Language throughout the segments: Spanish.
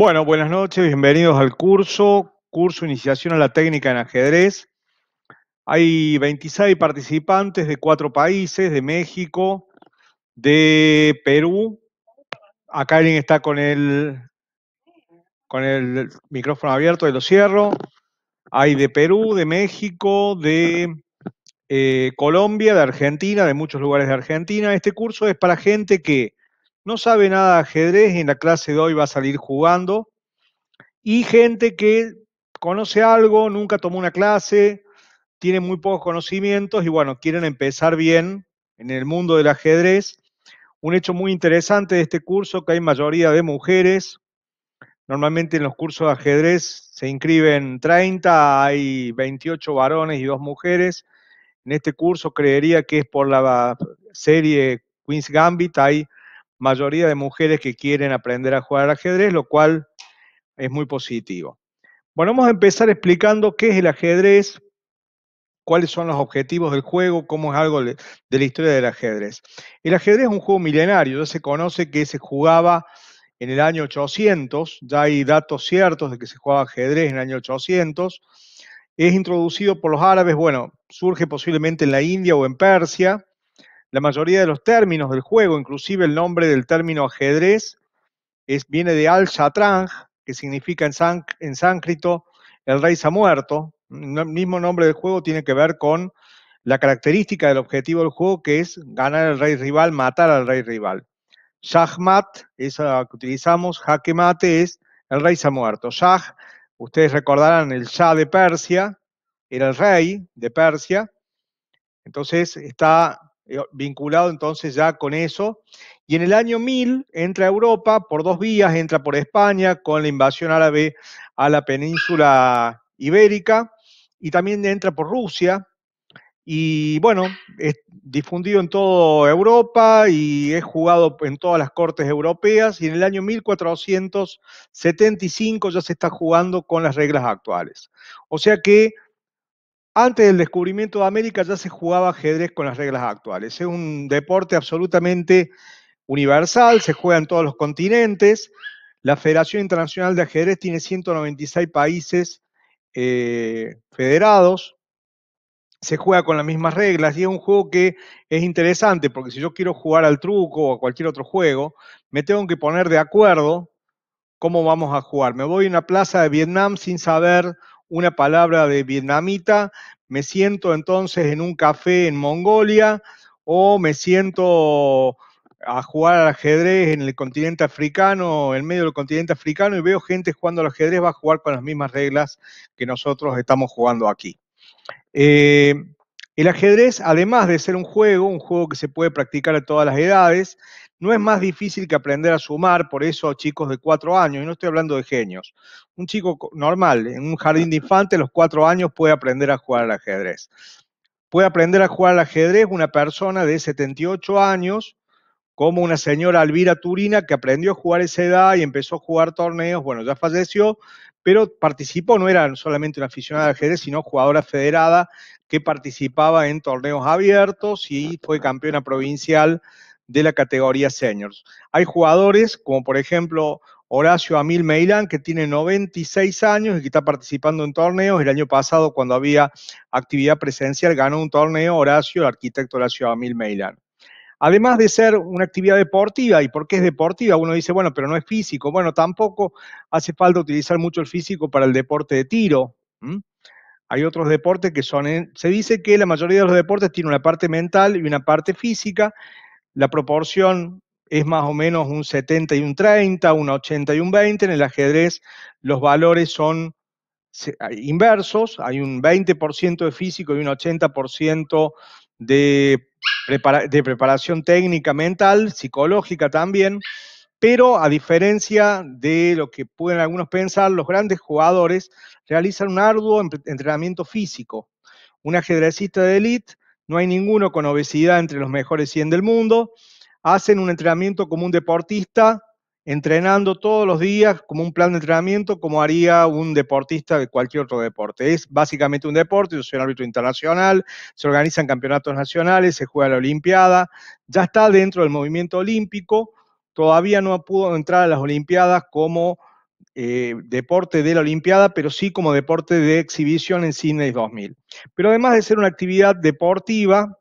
Bueno, buenas noches, bienvenidos al curso, curso Iniciación a la Técnica en Ajedrez. Hay 26 participantes de cuatro países, de México, de Perú. Acá alguien está con el, con el micrófono abierto y lo cierro. Hay de Perú, de México, de eh, Colombia, de Argentina, de muchos lugares de Argentina. Este curso es para gente que no sabe nada de ajedrez y en la clase de hoy va a salir jugando. Y gente que conoce algo, nunca tomó una clase, tiene muy pocos conocimientos y bueno, quieren empezar bien en el mundo del ajedrez. Un hecho muy interesante de este curso que hay mayoría de mujeres. Normalmente en los cursos de ajedrez se inscriben 30, hay 28 varones y dos mujeres. En este curso creería que es por la serie Queen's Gambit, hay mayoría de mujeres que quieren aprender a jugar al ajedrez, lo cual es muy positivo. Bueno, vamos a empezar explicando qué es el ajedrez, cuáles son los objetivos del juego, cómo es algo de la historia del ajedrez. El ajedrez es un juego milenario, ya se conoce que se jugaba en el año 800, ya hay datos ciertos de que se jugaba ajedrez en el año 800. Es introducido por los árabes, bueno, surge posiblemente en la India o en Persia, la mayoría de los términos del juego, inclusive el nombre del término ajedrez, es, viene de al-Shatranj, que significa en, en sánscrito el rey se ha muerto. El mismo nombre del juego tiene que ver con la característica del objetivo del juego, que es ganar al rey rival, matar al rey rival. Shahmat, esa que utilizamos, jaque mate, es el rey se ha muerto. Shah, ustedes recordarán el Shah de Persia, era el rey de Persia. Entonces está vinculado entonces ya con eso. Y en el año 1000 entra a Europa por dos vías, entra por España con la invasión árabe a la península ibérica y también entra por Rusia. Y bueno, es difundido en toda Europa y es jugado en todas las cortes europeas y en el año 1475 ya se está jugando con las reglas actuales. O sea que antes del descubrimiento de América ya se jugaba ajedrez con las reglas actuales. Es un deporte absolutamente universal, se juega en todos los continentes. La Federación Internacional de Ajedrez tiene 196 países eh, federados. Se juega con las mismas reglas y es un juego que es interesante porque si yo quiero jugar al truco o a cualquier otro juego, me tengo que poner de acuerdo cómo vamos a jugar. Me voy a una plaza de Vietnam sin saber una palabra de vietnamita, me siento entonces en un café en Mongolia o me siento a jugar al ajedrez en el continente africano, en medio del continente africano, y veo gente jugando al ajedrez, va a jugar con las mismas reglas que nosotros estamos jugando aquí. Eh, el ajedrez, además de ser un juego, un juego que se puede practicar a todas las edades, no es más difícil que aprender a sumar, por eso chicos de cuatro años, y no estoy hablando de genios. Un chico normal, en un jardín de infantes, a los cuatro años puede aprender a jugar al ajedrez. Puede aprender a jugar al ajedrez una persona de 78 años, como una señora Alvira Turina, que aprendió a jugar a esa edad y empezó a jugar torneos, bueno, ya falleció, pero participó, no era solamente una aficionada al ajedrez, sino jugadora federada que participaba en torneos abiertos y fue campeona provincial de la categoría seniors. Hay jugadores como por ejemplo Horacio Amil Meilán, que tiene 96 años y que está participando en torneos. El año pasado, cuando había actividad presencial, ganó un torneo Horacio, el arquitecto Horacio Amil Meilán. Además de ser una actividad deportiva, ¿y por qué es deportiva? Uno dice, bueno, pero no es físico. Bueno, tampoco hace falta utilizar mucho el físico para el deporte de tiro. Hay otros deportes que son, se dice que la mayoría de los deportes tienen una parte mental y una parte física, la proporción es más o menos un 70 y un 30, un 80 y un 20. En el ajedrez los valores son inversos, hay un 20% de físico y un 80% de, de preparación técnica mental, psicológica también, pero a diferencia de lo que pueden algunos pensar, los grandes jugadores realizan un arduo entrenamiento físico. Un ajedrecista de élite no hay ninguno con obesidad entre los mejores 100 del mundo, hacen un entrenamiento como un deportista, entrenando todos los días como un plan de entrenamiento como haría un deportista de cualquier otro deporte. Es básicamente un deporte, yo soy un árbitro internacional, se organizan campeonatos nacionales, se juega la Olimpiada, ya está dentro del movimiento olímpico, todavía no pudo entrar a las Olimpiadas como eh, deporte de la Olimpiada, pero sí como deporte de exhibición en Sydney 2000. Pero además de ser una actividad deportiva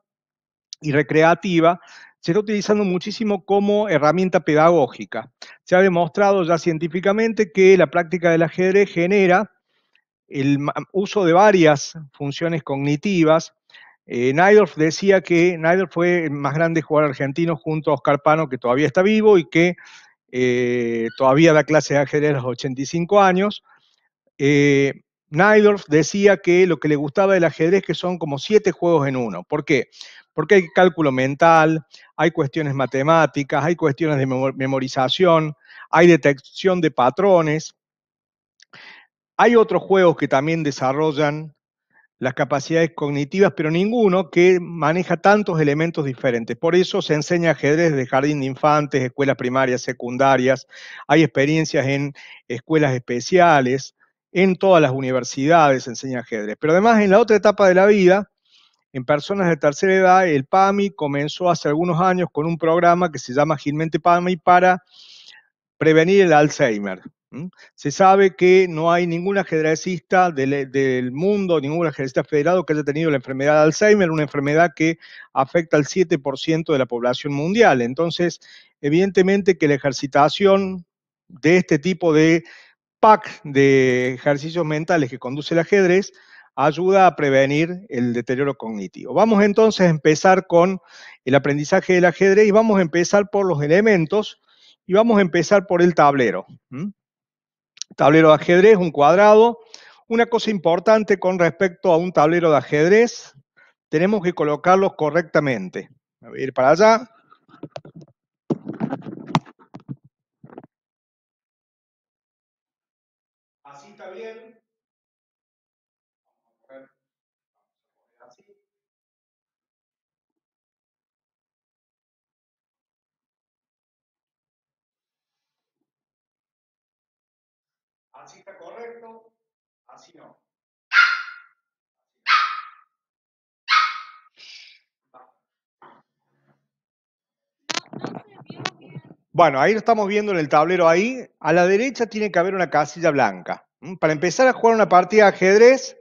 y recreativa, se está utilizando muchísimo como herramienta pedagógica. Se ha demostrado ya científicamente que la práctica del ajedrez genera el uso de varias funciones cognitivas. Eh, decía que Naidorf fue el más grande jugador argentino junto a Oscar Pano, que todavía está vivo y que eh, todavía da clases de ajedrez a los 85 años. Eh, decía que lo que le gustaba del ajedrez que son como siete juegos en uno. ¿Por qué? Porque hay cálculo mental, hay cuestiones matemáticas, hay cuestiones de memorización, hay detección de patrones. Hay otros juegos que también desarrollan las capacidades cognitivas, pero ninguno que maneja tantos elementos diferentes. Por eso se enseña ajedrez de jardín de infantes, escuelas primarias, secundarias, hay experiencias en escuelas especiales, en todas las universidades se enseña ajedrez. Pero además en la otra etapa de la vida, en personas de tercera edad, el PAMI comenzó hace algunos años con un programa que se llama Gilmente PAMI para prevenir el Alzheimer. Se sabe que no hay ningún ajedrecista del, mundo, ningún ajedrecista federado que haya tenido la enfermedad de Alzheimer, una enfermedad que afecta al 7% de la población mundial. Entonces, evidentemente que la ejercitación de este tipo de pack de ejercicios mentales que conduce el ajedrez ayuda a prevenir el deterioro cognitivo. Vamos entonces a empezar con el aprendizaje del ajedrez y vamos a empezar por los elementos y vamos a empezar por el tablero. Tablero de ajedrez, un cuadrado. Una cosa importante con respecto a un tablero de ajedrez, tenemos que colocarlos correctamente. Voy a ir para allá. Así está bien. Está correcto, así no. Bueno, ahí lo estamos viendo en el tablero ahí. A la derecha tiene que haber una casilla blanca. ¿Mm? Para empezar a jugar una partida de ajedrez,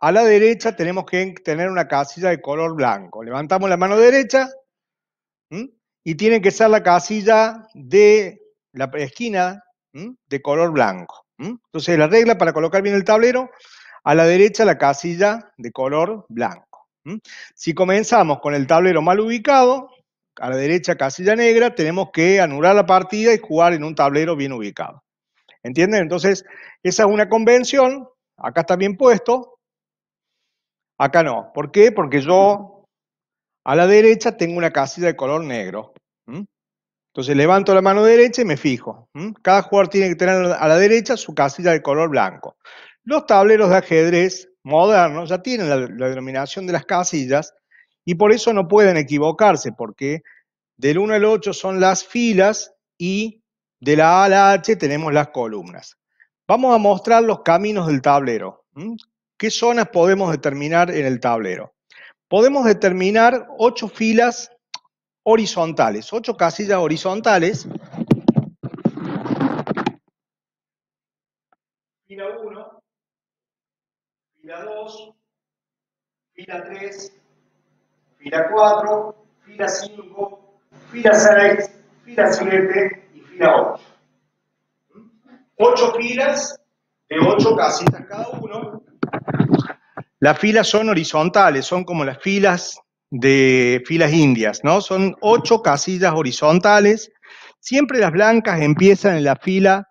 a la derecha tenemos que tener una casilla de color blanco. Levantamos la mano derecha ¿Mm? y tiene que ser la casilla de la esquina ¿Mm? de color blanco. Entonces, la regla para colocar bien el tablero, a la derecha la casilla de color blanco. Si comenzamos con el tablero mal ubicado, a la derecha casilla negra, tenemos que anular la partida y jugar en un tablero bien ubicado. ¿Entienden? Entonces, esa es una convención, acá está bien puesto, acá no. ¿Por qué? Porque yo a la derecha tengo una casilla de color negro. Entonces levanto la mano derecha y me fijo. Cada jugador tiene que tener a la derecha su casilla de color blanco. Los tableros de ajedrez modernos ya tienen la, denominación de las casillas y por eso no pueden equivocarse, porque del 1 al 8 son las filas y de la A a la H tenemos las columnas. Vamos a mostrar los caminos del tablero. ¿Qué zonas podemos determinar en el tablero? Podemos determinar ocho filas horizontales, ocho casillas horizontales. Fila 1, fila 2, fila 3, fila 4, fila 5, fila 6, fila 7 y fila 8. Ocho filas de ocho casillas cada uno. Las filas son horizontales, son como las filas de filas indias, ¿no? Son ocho casillas horizontales. Siempre las blancas empiezan en la fila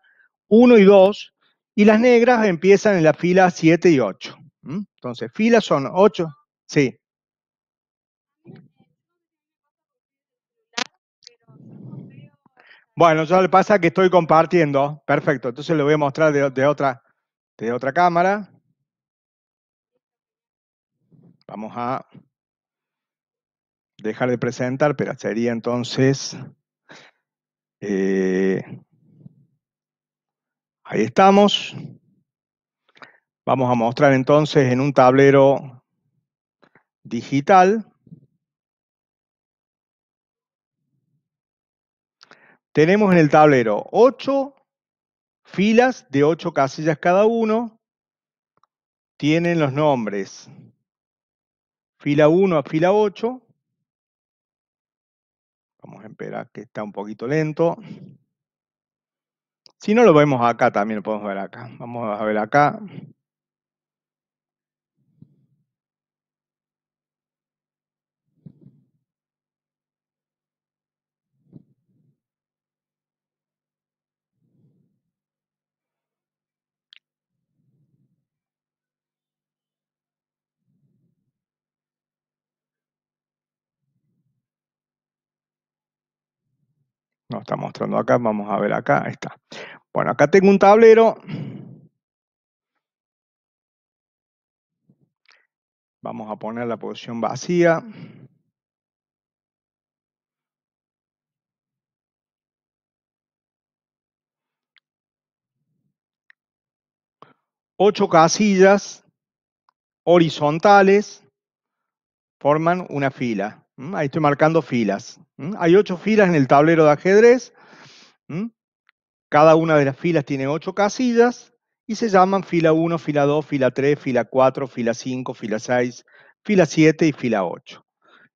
1 y 2 y las negras empiezan en la fila 7 y 8. Entonces, filas son 8. Sí. Bueno, yo le pasa que estoy compartiendo. Perfecto, entonces le voy a mostrar de, otra, de otra cámara. Vamos a dejar de presentar, pero sería entonces... Eh, ahí estamos. Vamos a mostrar entonces en un tablero digital. Tenemos en el tablero 8 filas de ocho casillas cada uno, tienen los nombres fila 1 a fila 8. Vamos a esperar que está un poquito lento. Si no lo vemos acá, también lo podemos ver acá. Vamos a ver acá. No está mostrando acá, vamos a ver acá, está. Bueno, acá tengo un tablero. Vamos a poner la posición vacía. Ocho casillas horizontales forman una fila. Ahí estoy marcando filas. Hay ocho filas en el tablero de ajedrez. Cada una de las filas tiene ocho casillas y se llaman fila 1, fila 2, fila 3, fila 4, fila 5, fila 6, fila 7 y fila 8.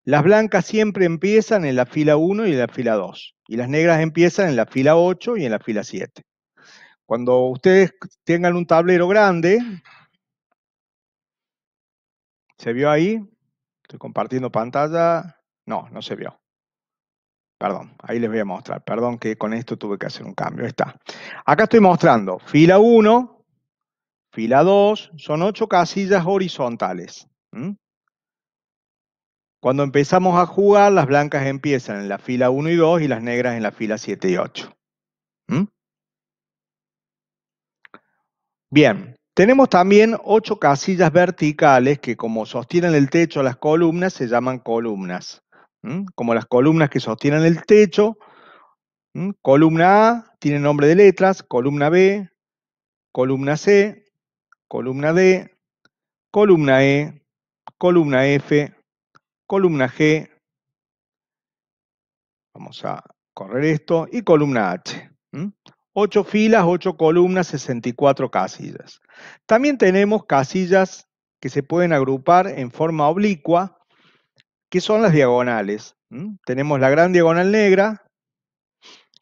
Las blancas siempre empiezan en la fila 1 y en la fila 2. Y las negras empiezan en la fila 8 y en la fila 7. Cuando ustedes tengan un tablero grande, ¿se vio ahí? Estoy compartiendo pantalla. No, no se vio. Perdón, ahí les voy a mostrar. Perdón que con esto tuve que hacer un cambio. Está. Acá estoy mostrando fila 1, fila 2, son 8 casillas horizontales. Cuando empezamos a jugar, las blancas empiezan en la fila 1 y 2 y las negras en la fila 7 y 8. Bien, tenemos también 8 casillas verticales que como sostienen el techo las columnas se llaman columnas como las columnas que sostienen el techo. Columna A tiene nombre de letras, columna B, columna C, columna D, columna E, columna F, columna G. Vamos a correr esto. Y columna H. 8 filas, 8 columnas, 64 casillas. También tenemos casillas que se pueden agrupar en forma oblicua ¿Qué son las diagonales? Tenemos la gran diagonal negra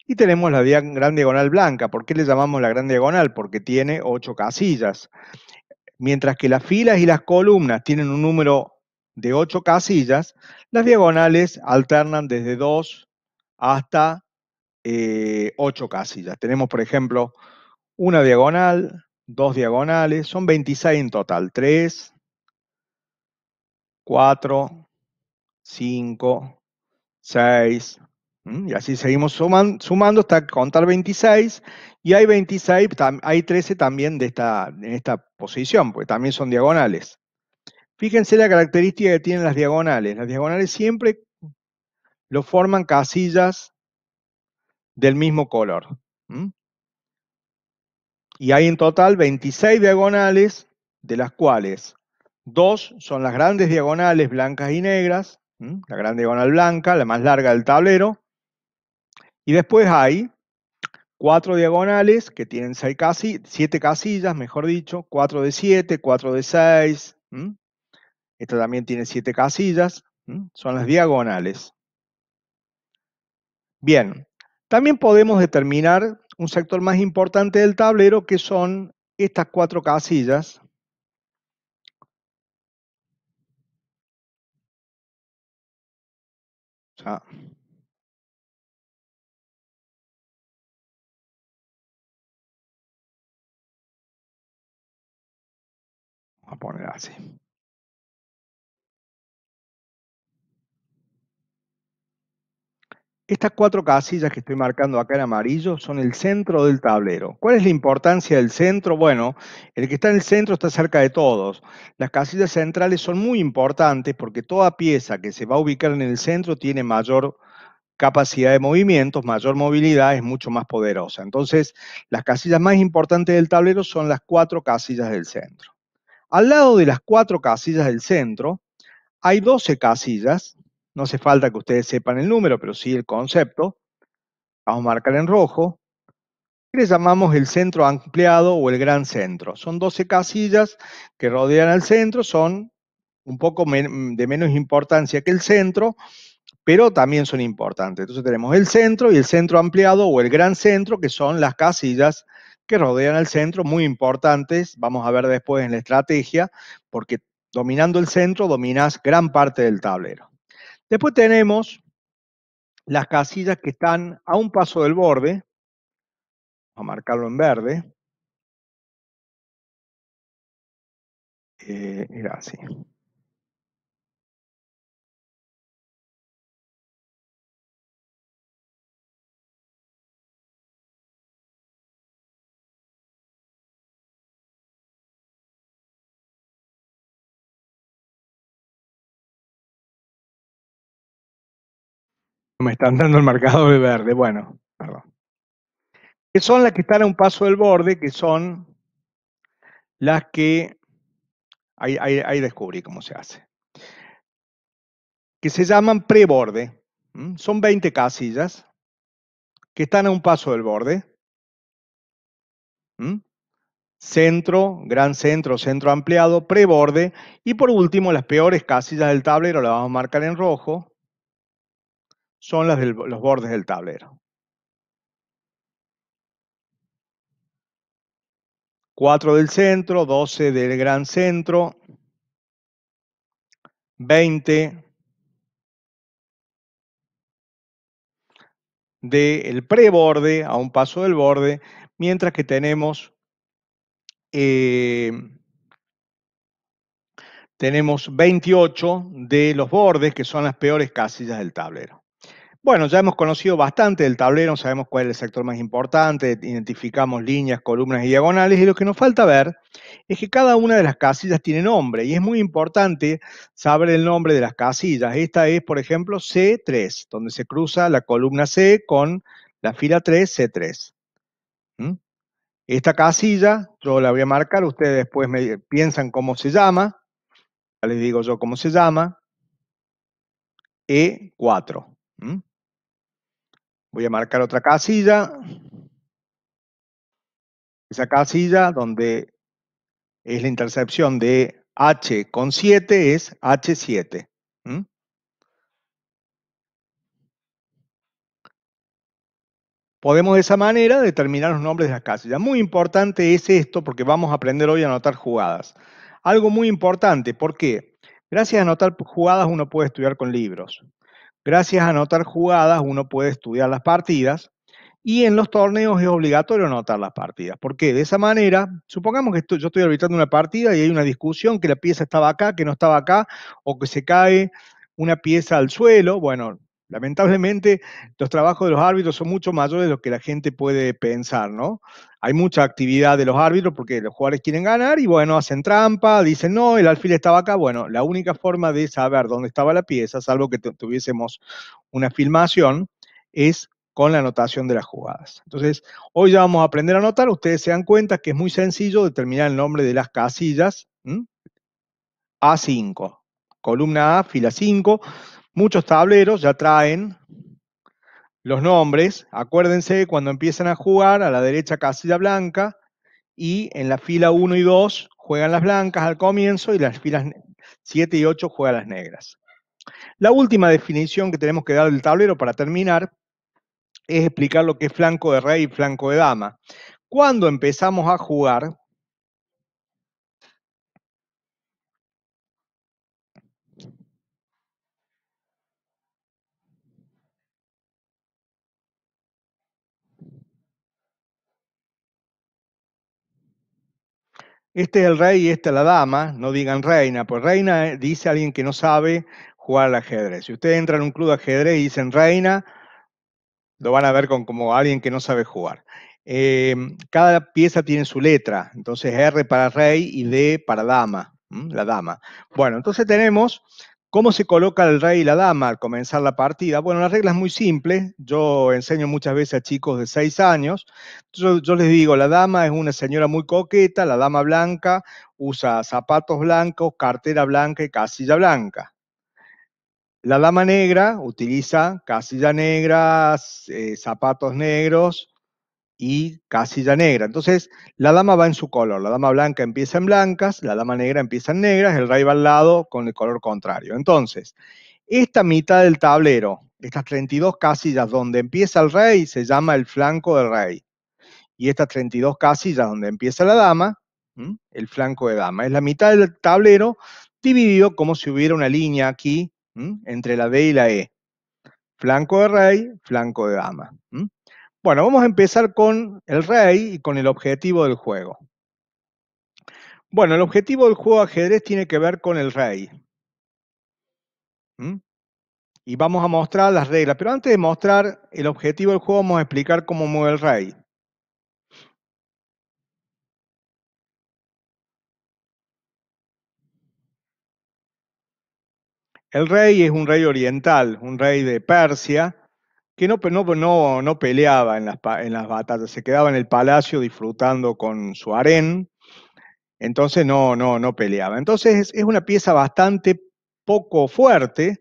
y tenemos la gran diagonal blanca. ¿Por qué le llamamos la gran diagonal? Porque tiene ocho casillas. Mientras que las filas y las columnas tienen un número de ocho casillas, las diagonales alternan desde dos hasta eh, ocho casillas. Tenemos, por ejemplo, una diagonal, dos diagonales, son 26 en total. 3, 4, 5, 6, y así seguimos sumando, hasta contar 26, y hay 26, hay 13 también de esta, en esta posición, porque también son diagonales. Fíjense la característica que tienen las diagonales. Las diagonales siempre lo forman casillas del mismo color. Y hay en total 26 diagonales, de las cuales dos son las grandes diagonales blancas y negras, la gran diagonal blanca, la más larga del tablero. Y después hay cuatro diagonales que tienen seis siete casillas, mejor dicho, cuatro de siete, cuatro de seis. Esta también tiene siete casillas, son las diagonales. Bien, también podemos determinar un sector más importante del tablero que son estas cuatro casillas, Vamos a poner así. Estas cuatro casillas que estoy marcando acá en amarillo son el centro del tablero. ¿Cuál es la importancia del centro? Bueno, el que está en el centro está cerca de todos. Las casillas centrales son muy importantes porque toda pieza que se va a ubicar en el centro tiene mayor capacidad de movimientos, mayor movilidad, es mucho más poderosa. Entonces, las casillas más importantes del tablero son las cuatro casillas del centro. Al lado de las cuatro casillas del centro, hay 12 casillas no hace falta que ustedes sepan el número, pero sí el concepto. Vamos a marcar en rojo. que le llamamos el centro ampliado o el gran centro. Son 12 casillas que rodean al centro, son un poco de menos importancia que el centro, pero también son importantes. Entonces tenemos el centro y el centro ampliado o el gran centro, que son las casillas que rodean al centro, muy importantes, vamos a ver después en la estrategia, porque dominando el centro dominas gran parte del tablero. Después tenemos las casillas que están a un paso del borde, a marcarlo en verde. Eh, era así. Me están dando el marcador de verde. Bueno, perdón. Que son las que están a un paso del borde, que son las que. Ahí, descubrí cómo se hace. Que se llaman preborde. Son 20 casillas que están a un paso del borde. Centro, gran centro, centro ampliado, preborde. Y por último, las peores casillas del tablero las vamos a marcar en rojo son las de los bordes del tablero. 4 del centro, 12 del gran centro, 20 del preborde a un paso del borde, mientras que tenemos, eh, tenemos 28 de los bordes, que son las peores casillas del tablero. Bueno, ya hemos conocido bastante del tablero, sabemos cuál es el sector más importante, identificamos líneas, columnas y diagonales, y lo que nos falta ver es que cada una de las casillas tiene nombre, y es muy importante saber el nombre de las casillas. Esta es, por ejemplo, C3, donde se cruza la columna C con la fila 3, C3. ¿Mm? Esta casilla, yo la voy a marcar, ustedes después piensan cómo se llama, ya les digo yo cómo se llama, E4. Voy a marcar otra casilla. Esa casilla donde es la intercepción de H con 7 es H7. Podemos de esa manera determinar los nombres de las casillas. Muy importante es esto porque vamos a aprender hoy a anotar jugadas. Algo muy importante, ¿por qué? Gracias a anotar jugadas uno puede estudiar con libros. Gracias a anotar jugadas uno puede estudiar las partidas y en los torneos es obligatorio anotar las partidas. ¿Por qué? De esa manera, supongamos que yo estoy arbitrando una partida y hay una discusión que la pieza estaba acá, que no estaba acá, o que se cae una pieza al suelo. Bueno, Lamentablemente, los trabajos de los árbitros son mucho mayores de lo que la gente puede pensar, ¿no? Hay mucha actividad de los árbitros porque los jugadores quieren ganar y, bueno, hacen trampa, dicen, no, el alfil estaba acá. Bueno, la única forma de saber dónde estaba la pieza, salvo que tuviésemos una filmación, es con la anotación de las jugadas. Entonces, hoy ya vamos a aprender a anotar. Ustedes se dan cuenta que es muy sencillo determinar el nombre de las casillas. A5, columna A, fila 5. Muchos tableros ya traen los nombres. Acuérdense cuando empiezan a jugar, a la derecha casilla blanca y en la fila 1 y 2 juegan las blancas al comienzo y las filas 7 y 8 juegan las negras. La última definición que tenemos que dar del tablero para terminar es explicar lo que es flanco de rey y flanco de dama. Cuando empezamos a jugar, Este es el rey y esta es la dama, no digan reina, pues reina eh, dice alguien que no sabe jugar al ajedrez. Si ustedes entran en un club de ajedrez y dicen reina, lo van a ver con, como alguien que no sabe jugar. Em, cada pieza tiene su letra, entonces R para rey y D para dama, la dama. Bueno, entonces tenemos ¿Cómo se coloca el rey y la dama al comenzar la partida? Bueno, la regla es muy simple. Yo enseño muchas veces a chicos de 6 años. Yo, les digo, la dama es una señora muy coqueta, la dama blanca usa zapatos blancos, cartera blanca y casilla blanca. La dama negra utiliza casilla negra, eh, zapatos negros y casilla negra. Entonces, la dama va en su color. La dama blanca empieza en blancas, la dama negra empieza en negras, el rey va al lado con el color contrario. Entonces, esta mitad del tablero, estas 32 casillas donde empieza el rey, se llama el flanco del rey. Y estas 32 casillas donde empieza la dama, el flanco de dama. Es la mitad del tablero dividido como si hubiera una línea aquí entre la D y la E. Flanco de rey, flanco de dama. Bueno, vamos a empezar con el rey y con el objetivo del juego. Bueno, el objetivo del juego de ajedrez tiene que ver con el rey. ¿Mm? Y vamos a mostrar las reglas. Pero antes de mostrar el objetivo del juego, vamos a explicar cómo mueve el rey. El rey es un rey oriental, un rey de Persia, que no, no, no peleaba en las, en las, batallas, se quedaba en el palacio disfrutando con su harén, entonces no, no, no peleaba. Entonces es una pieza bastante poco fuerte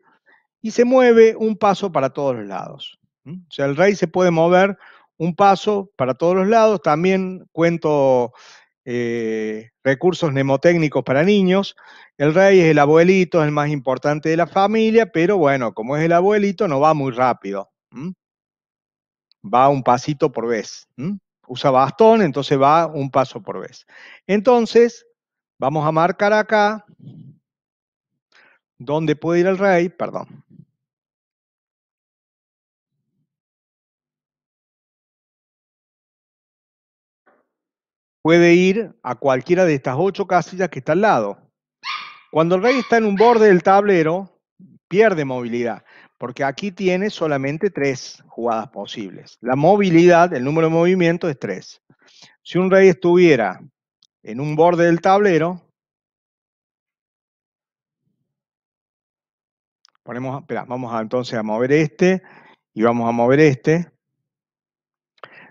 y se mueve un paso para todos los lados. O sea, el rey se puede mover un paso para todos los lados, también cuento eh, recursos mnemotécnicos para niños. El rey es el abuelito, es el más importante de la familia, pero bueno, como es el abuelito, no va muy rápido. Va un pasito por vez. Usa bastón, entonces va un paso por vez. Entonces, vamos a marcar acá dónde puede ir el rey, perdón. Puede ir a cualquiera de estas ocho casillas que está al lado. Cuando el rey está en un borde del tablero, pierde movilidad porque aquí tiene solamente tres jugadas posibles. La movilidad, el número de movimientos es tres. Si un rey estuviera en un borde del tablero, ponemos, espera, vamos a, entonces a mover este y vamos a mover este.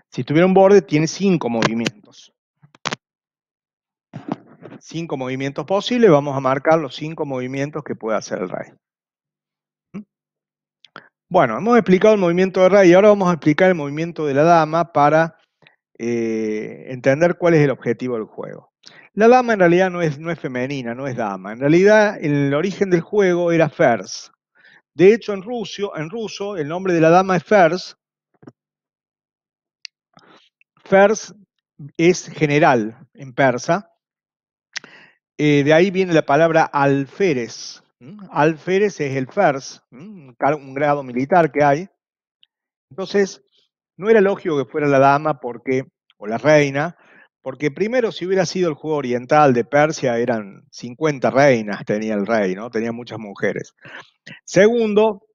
Si estuviera un borde, tiene cinco movimientos. Cinco movimientos posibles, vamos a marcar los cinco movimientos que puede hacer el rey. Bueno, hemos explicado el movimiento de rey y ahora vamos a explicar el movimiento de la dama para eh, entender cuál es el objetivo del juego. La dama en realidad no es, no es femenina, no es dama. En realidad el origen del juego era Fers. De hecho, en, en ruso el nombre de la dama es Fers. Fers es general en persa. Eh, de ahí viene la palabra alférez. Alférez es el FERS, un grado militar que hay. Entonces, no era lógico que fuera la dama porque, o la reina, porque primero si hubiera sido el juego oriental de Persia eran 50 reinas tenía el rey, ¿no? Tenía muchas mujeres. Segundo,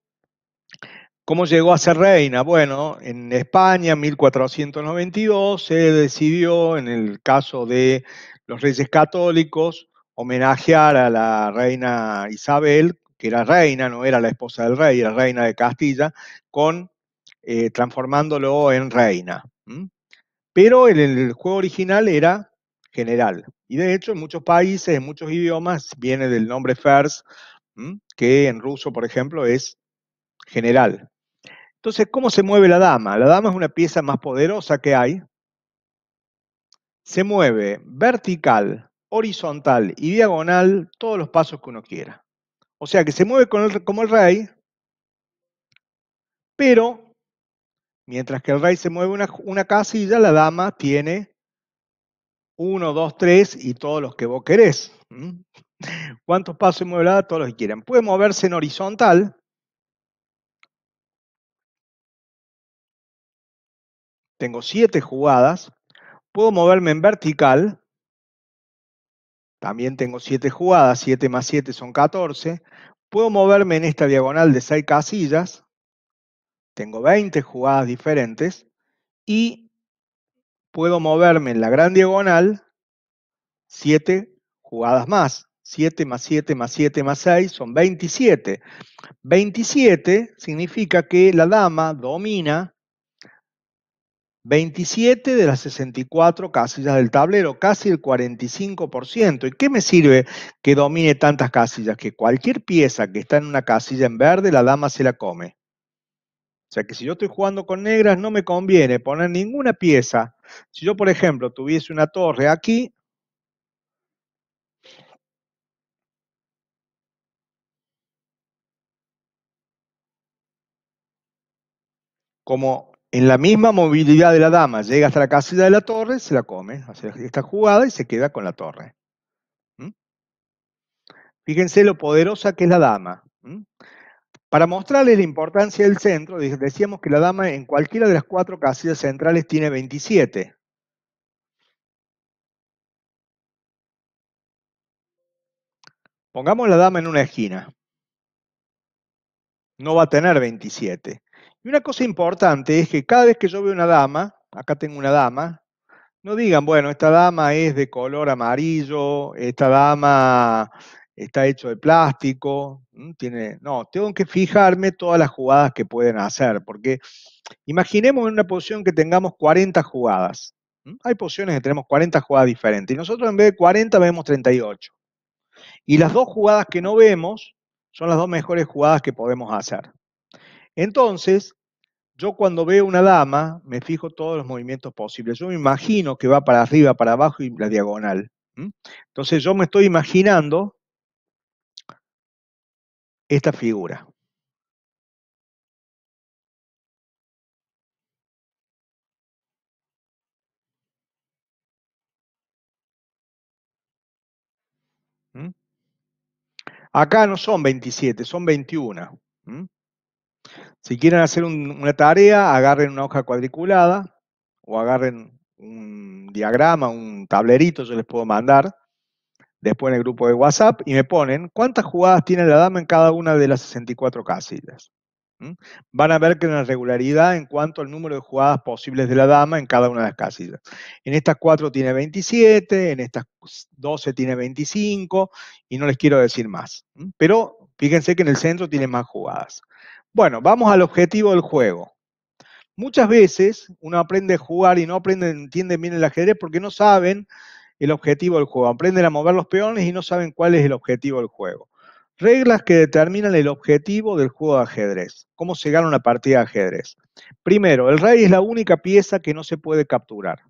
¿cómo llegó a ser reina? Bueno, en España, en 1492, se decidió, en el caso de los reyes católicos, homenajear a la reina Isabel, que era reina, no era la esposa del rey, era reina de Castilla, con eh, transformándolo en reina. Pero el, el, juego original era general. Y de hecho, en muchos países, en muchos idiomas, viene del nombre Fers, que en ruso, por ejemplo, es general. Entonces, ¿cómo se mueve la dama? La dama es una pieza más poderosa que hay. Se mueve vertical horizontal y diagonal todos los pasos que uno quiera. O sea que se mueve como el rey, pero mientras que el rey se mueve una, casilla, la dama tiene uno, dos, tres y todos los que vos querés. ¿Cuántos pasos mueve la? Todos los que quieran. Puede moverse en horizontal. Tengo siete jugadas. Puedo moverme en vertical. También tengo 7 jugadas, 7 más 7 son 14. Puedo moverme en esta diagonal de 6 casillas. Tengo 20 jugadas diferentes. Y puedo moverme en la gran diagonal 7 jugadas más. 7 más 7 más 7 más 6 son 27. 27 significa que la dama domina 27 de las 64 casillas del tablero, casi el 45%. ¿Y qué me sirve que domine tantas casillas? Que cualquier pieza que está en una casilla en verde, la dama se la come. O sea que si yo estoy jugando con negras, no me conviene poner ninguna pieza. Si yo, por ejemplo, tuviese una torre aquí, como en la misma movilidad de la dama llega hasta la casilla de la torre, se la come, hace esta jugada y se queda con la torre. ¿Mm? Fíjense lo poderosa que es la dama. Para mostrarles la importancia del centro, decíamos que la dama en cualquiera de las cuatro casillas centrales tiene 27. Pongamos la dama en una esquina. No va a tener 27. Y una cosa importante es que cada vez que yo veo una dama, acá tengo una dama, no digan, bueno, esta dama es de color amarillo, esta dama está hecho de plástico, tiene, no, tengo que fijarme todas las jugadas que pueden hacer, porque imaginemos en una posición que tengamos 40 jugadas. Hay posiciones que tenemos 40 jugadas diferentes y nosotros en vez de 40 vemos 38. Y las dos jugadas que no vemos son las dos mejores jugadas que podemos hacer. Entonces, yo cuando veo una dama, me fijo todos los movimientos posibles. Yo me imagino que va para arriba, para abajo y la diagonal. Entonces yo me estoy imaginando esta figura. Acá no son 27, son 21. Si quieren hacer una tarea, agarren una hoja cuadriculada o agarren un diagrama, un tablerito, yo les puedo mandar después en el grupo de WhatsApp y me ponen cuántas jugadas tiene la dama en cada una de las 64 casillas. Van a ver que hay una regularidad en cuanto al número de jugadas posibles de la dama en cada una de las casillas. En estas 4 tiene 27, en estas 12 tiene 25 y no les quiero decir más. Pero fíjense que en el centro tiene más jugadas. Bueno, vamos al objetivo del juego. Muchas veces uno aprende a jugar y no aprende, entiende bien el ajedrez porque no saben el objetivo del juego. Aprenden a mover los peones y no saben cuál es el objetivo del juego. Reglas que determinan el objetivo del juego de ajedrez. Cómo se gana una partida de ajedrez. Primero, el rey es la única pieza que no se puede capturar.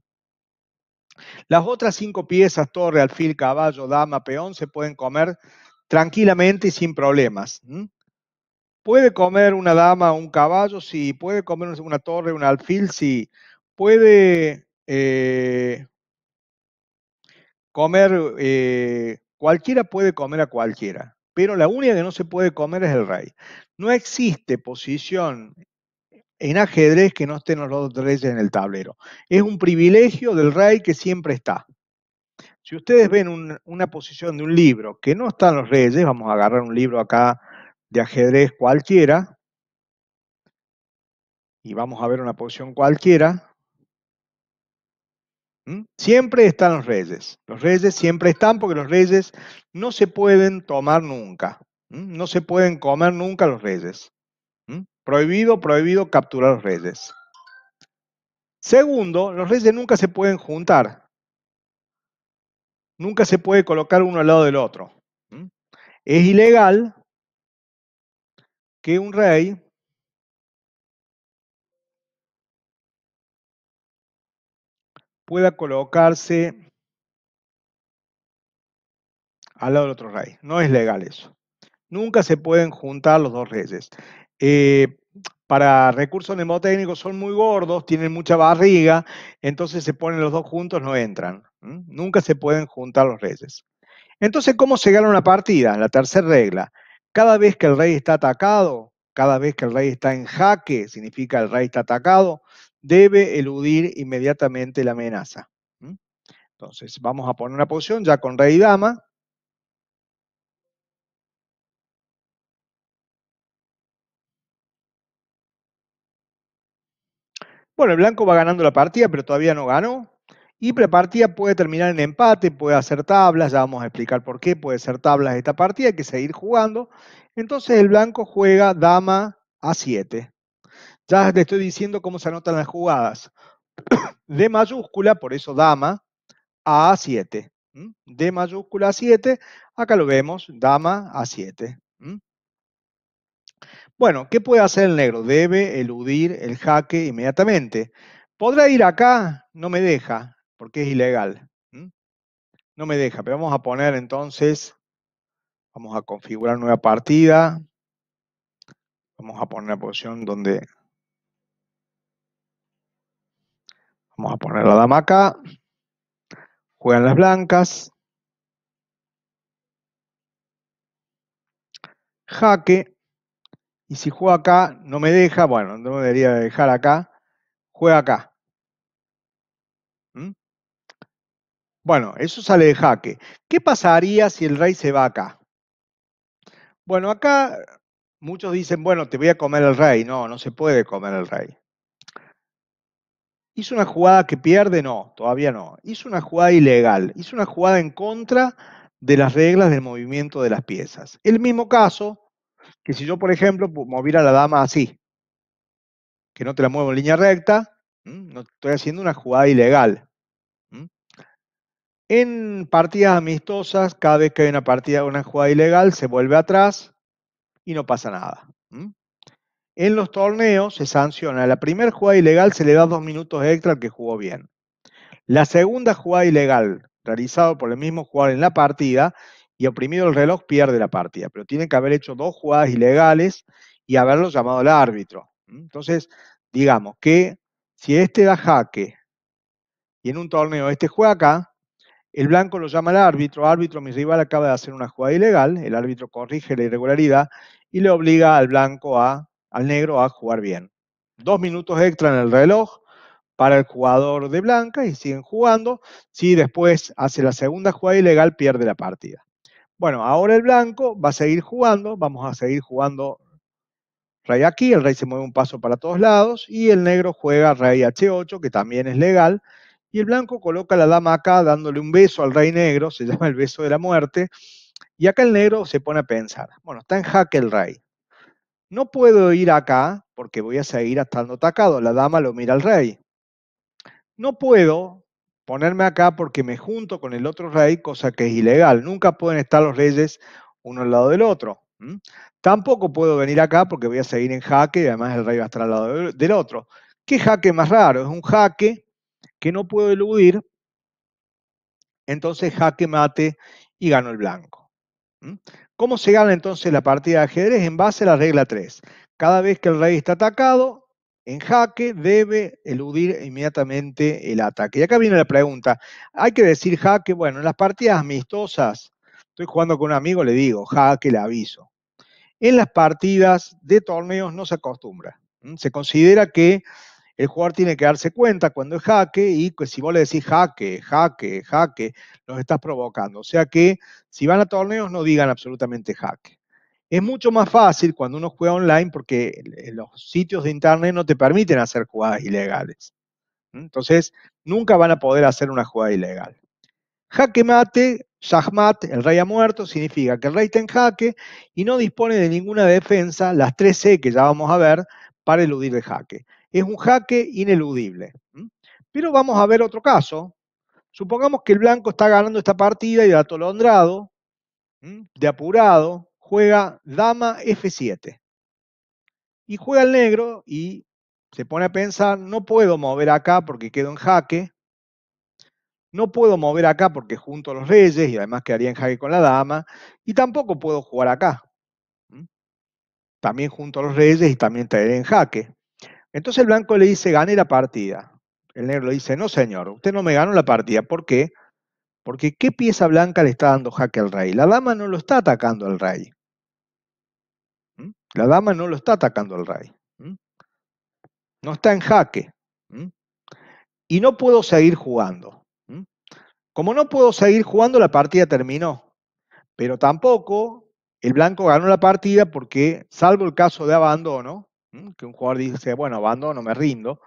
Las otras cinco piezas, torre, alfil, caballo, dama, peón, se pueden comer tranquilamente y sin problemas. ¿Puede comer una dama un caballo? Sí. ¿Puede comer una torre, un alfil? Sí. ¿Puede eh, comer, eh, cualquiera puede comer a cualquiera, pero la única que no se puede comer es el rey. No existe posición en ajedrez que no estén los dos reyes en el tablero. Es un privilegio del rey que siempre está. Si ustedes ven una posición de un libro que no están los reyes, vamos a agarrar un libro acá de ajedrez cualquiera, y vamos a ver una posición cualquiera, ¿Mm? Siempre están los reyes. Los reyes siempre están porque los reyes no se pueden tomar nunca. ¿Mm? No se pueden comer nunca los reyes. ¿Mm? Prohibido, prohibido capturar los reyes. Segundo, los reyes nunca se pueden juntar. Nunca se puede colocar uno al lado del otro. Es ilegal que un rey pueda colocarse al lado del otro rey. No es legal eso. Nunca se pueden juntar los dos reyes. Eh, para recursos mnemotécnicos son muy gordos, tienen mucha barriga, entonces se ponen los dos juntos, no entran. Nunca se pueden juntar los reyes. Entonces, ¿cómo se gana una partida? La tercera regla. Cada vez que el rey está atacado, cada vez que el rey está en jaque, significa el rey está atacado, debe eludir inmediatamente la amenaza. Entonces, vamos a poner una posición ya con rey y dama. Bueno, el blanco va ganando la partida, pero todavía no ganó. Y la partida puede terminar en empate, puede hacer tablas, ya vamos a explicar por qué puede ser tablas esta partida, hay que seguir jugando. Entonces el blanco juega dama a 7. Ya le estoy diciendo cómo se anotan las jugadas. D mayúscula, por eso dama, a 7. D mayúscula a 7, acá lo vemos, dama a 7. Bueno, ¿qué puede hacer el negro? Debe eludir el jaque inmediatamente. ¿Podrá ir acá? No me deja, porque es ilegal. No me deja, pero vamos a poner entonces, vamos a configurar nueva partida. Vamos a poner la posición donde... Vamos a poner la dama acá. Juegan las blancas. Jaque. Y si juega acá, no me deja, bueno, no me debería dejar acá. Juega acá. Bueno, eso sale de jaque. ¿Qué pasaría si el rey se va acá? Bueno, acá muchos dicen, bueno, te voy a comer el rey. No, no se puede comer el rey. ¿Hizo una jugada que pierde? No, todavía no. Hizo una jugada ilegal. Hizo una jugada en contra de las reglas del movimiento de las piezas. El mismo caso que si yo, por ejemplo, moviera la dama así, que no te la muevo en línea recta, no estoy haciendo una jugada ilegal. En partidas amistosas, cada vez que hay una partida una jugada ilegal, se vuelve atrás y no pasa nada. En los torneos se sanciona. La primera jugada ilegal se le da dos minutos extra al que jugó bien. La segunda jugada ilegal, realizada por el mismo jugador en la partida, y oprimido el reloj, pierde la partida. Pero tiene que haber hecho dos jugadas ilegales y haberlo llamado al árbitro. Entonces, digamos que si este da jaque y en un torneo este juega acá, el blanco lo llama al árbitro, árbitro, mi rival acaba de hacer una jugada ilegal, el árbitro corrige la irregularidad y le obliga al blanco a, al negro a jugar bien. Dos minutos extra en el reloj para el jugador de blanca y siguen jugando. Si después hace la segunda jugada ilegal, pierde la partida. Bueno, ahora el blanco va a seguir jugando, vamos a seguir jugando rey aquí, el rey se mueve un paso para todos lados y el negro juega rey h8, que también es legal, y el blanco coloca la dama acá dándole un beso al rey negro, se llama el beso de la muerte, y acá el negro se pone a pensar, bueno, está en jaque el rey. No puedo ir acá porque voy a seguir estando atacado, la dama lo mira al rey. No puedo ponerme acá porque me junto con el otro rey, cosa que es ilegal. Nunca pueden estar los reyes uno al lado del otro. Tampoco puedo venir acá porque voy a seguir en jaque y además el rey va a estar al lado del otro. ¿Qué jaque más raro? Es un jaque que no puedo eludir. Entonces jaque mate y gano el blanco. ¿Cómo se gana entonces la partida de ajedrez? En base a la regla 3. Cada vez que el rey está atacado, en jaque debe eludir inmediatamente el ataque. Y acá viene la pregunta, ¿hay que decir jaque? Bueno, en las partidas amistosas, estoy jugando con un amigo, le digo jaque, le aviso. En las partidas de torneos no se acostumbra. Se considera que el jugador tiene que darse cuenta cuando es jaque y si vos le decís jaque, jaque, jaque, los estás provocando. O sea que si van a torneos no digan absolutamente jaque. Es mucho más fácil cuando uno juega online porque los sitios de internet no te permiten hacer jugadas ilegales. Entonces, nunca van a poder hacer una jugada ilegal. Jaque mate, shahmat, el rey ha muerto, significa que el rey está en jaque y no dispone de ninguna defensa, las 3 C que ya vamos a ver, para eludir el jaque. Es un jaque ineludible. Pero vamos a ver otro caso. Supongamos que el blanco está ganando esta partida y de atolondrado, de apurado, juega dama F7. Y juega el negro y se pone a pensar, no puedo mover acá porque quedo en jaque, no puedo mover acá porque junto a los reyes y además quedaría en jaque con la dama, y tampoco puedo jugar acá. También junto a los reyes y también estaría en jaque. Entonces el blanco le dice, gané la partida. El negro le dice, no señor, usted no me ganó la partida. ¿Por qué? Porque ¿qué pieza blanca le está dando jaque al rey? La dama no lo está atacando al rey. La dama no lo está atacando al rey. No está en jaque. Y no puedo seguir jugando. Como no puedo seguir jugando, la partida terminó. Pero tampoco el blanco ganó la partida porque, salvo el caso de abandono, que un jugador dice, bueno, abandono, me rindo,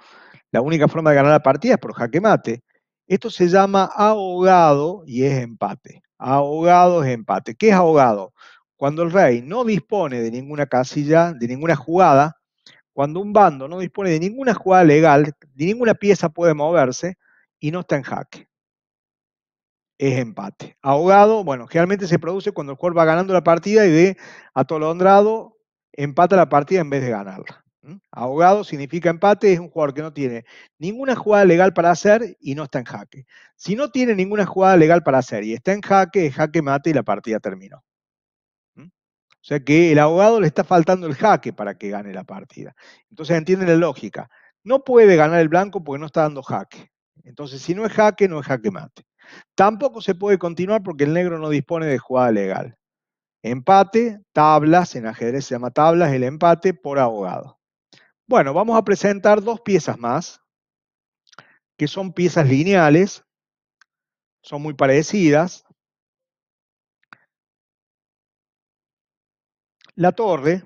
la única forma de ganar la partida es por jaque mate. Esto se llama ahogado y es empate. Ahogado es empate. ¿Qué es ahogado? Cuando el rey no dispone de ninguna casilla, de ninguna jugada, cuando un bando no dispone de ninguna jugada legal, de ninguna pieza puede moverse y no está en jaque. Es empate. Ahogado, bueno, generalmente se produce cuando el jugador va ganando la partida y de atolondrado empata la partida en vez de ganarla. Ahogado significa empate, es un jugador que no tiene ninguna jugada legal para hacer y no está en jaque. Si no tiene ninguna jugada legal para hacer y está en jaque, es jaque mate y la partida terminó. O sea que el abogado le está faltando el jaque para que gane la partida. Entonces entienden la lógica. No puede ganar el blanco porque no está dando jaque. Entonces, si no es jaque, no es jaque mate. Tampoco se puede continuar porque el negro no dispone de jugada legal. Empate, tablas, en ajedrez se llama tablas, el empate por abogado. Bueno, vamos a presentar dos piezas más, que son piezas lineales, son muy parecidas. La torre,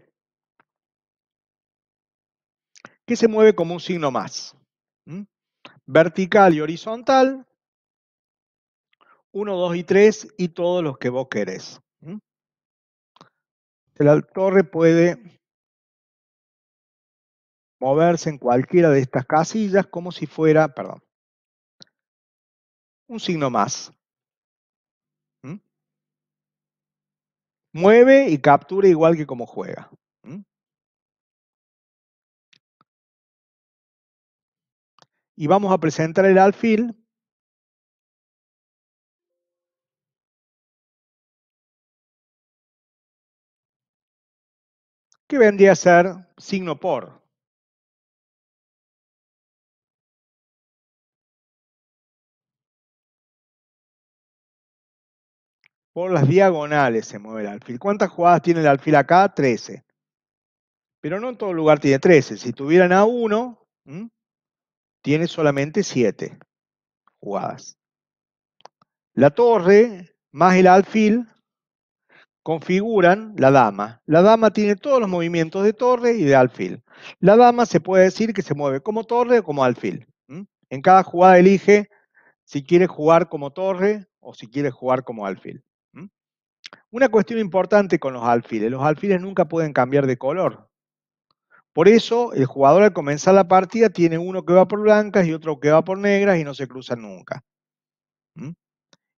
que se mueve como un signo más. Vertical y horizontal, 1, 2 y 3 y todos los que vos querés. La torre puede moverse en cualquiera de estas casillas como si fuera, perdón, un signo más. Mueve y captura igual que como juega. Y vamos a presentar el alfil que vendría a ser signo por. Por las diagonales se mueve el alfil. ¿Cuántas jugadas tiene el alfil acá? 13. Pero no en todo lugar tiene 13. Si tuvieran A1, tiene solamente 7 jugadas. La torre más el alfil configuran la dama. La dama tiene todos los movimientos de torre y de alfil. La dama se puede decir que se mueve como torre o como alfil. En cada jugada elige si quiere jugar como torre o si quiere jugar como alfil. Una cuestión importante con los alfiles. Los alfiles nunca pueden cambiar de color. Por eso, el jugador al comenzar la partida tiene uno que va por blancas y otro que va por negras y no se cruzan nunca.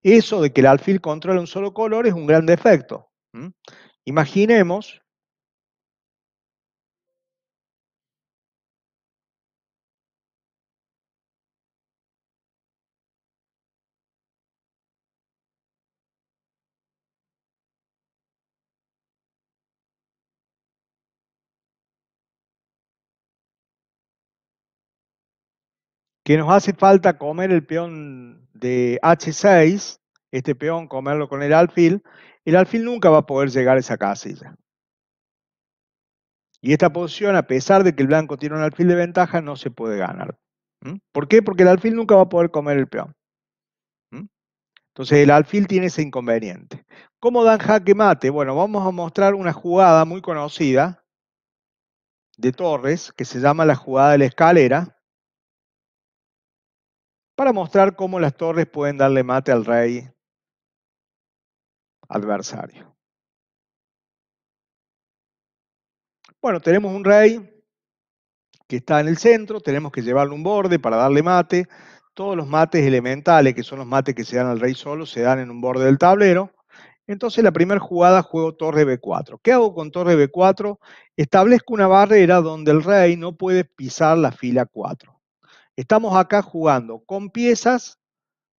Eso de que el alfil controla un solo color es un gran defecto. Imaginemos que nos hace falta comer el peón de H6, este peón comerlo con el alfil, el alfil nunca va a poder llegar a esa casilla. Y esta posición, a pesar de que el blanco tiene un alfil de ventaja, no se puede ganar. ¿Por qué? Porque el alfil nunca va a poder comer el peón. Entonces el alfil tiene ese inconveniente. ¿Cómo dan jaque mate? Bueno, vamos a mostrar una jugada muy conocida de Torres, que se llama la jugada de la escalera, para mostrar cómo las torres pueden darle mate al rey adversario. Bueno, tenemos un rey que está en el centro, tenemos que llevarle un borde para darle mate. Todos los mates elementales, que son los mates que se dan al rey solo, se dan en un borde del tablero. Entonces la primera jugada juego torre B4. ¿Qué hago con torre B4? Establezco una barrera donde el rey no puede pisar la fila 4. Estamos acá jugando con piezas,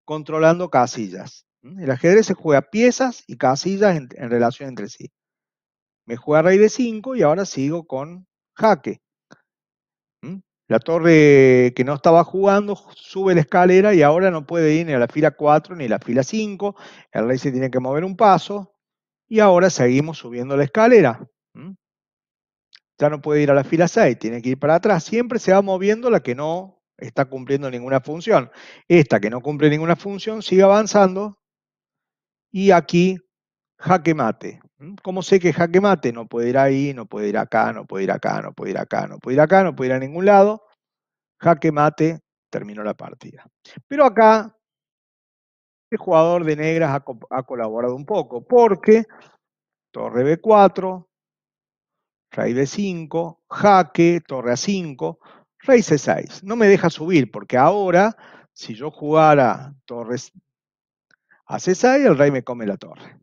controlando casillas. El ajedrez se juega piezas y casillas en, relación entre sí. Me juega rey de 5 y ahora sigo con jaque. La torre que no estaba jugando sube la escalera y ahora no puede ir ni a la fila 4 ni a la fila 5. El rey se tiene que mover un paso y ahora seguimos subiendo la escalera. Ya no puede ir a la fila 6, tiene que ir para atrás. Siempre se va moviendo la que no está cumpliendo ninguna función. Esta que no cumple ninguna función sigue avanzando y aquí jaque mate. ¿Cómo sé que jaque mate? No puede ir ahí, no puede ir acá, no puede ir acá, no puede ir acá, no puede ir acá, no puede ir a ningún lado. Jaque mate, terminó la partida. Pero acá el jugador de negras ha, colaborado un poco, porque torre B4, rey B5, jaque, torre A5, rey C6. No me deja subir, porque ahora, si yo jugara torre a C6 el rey me come la torre.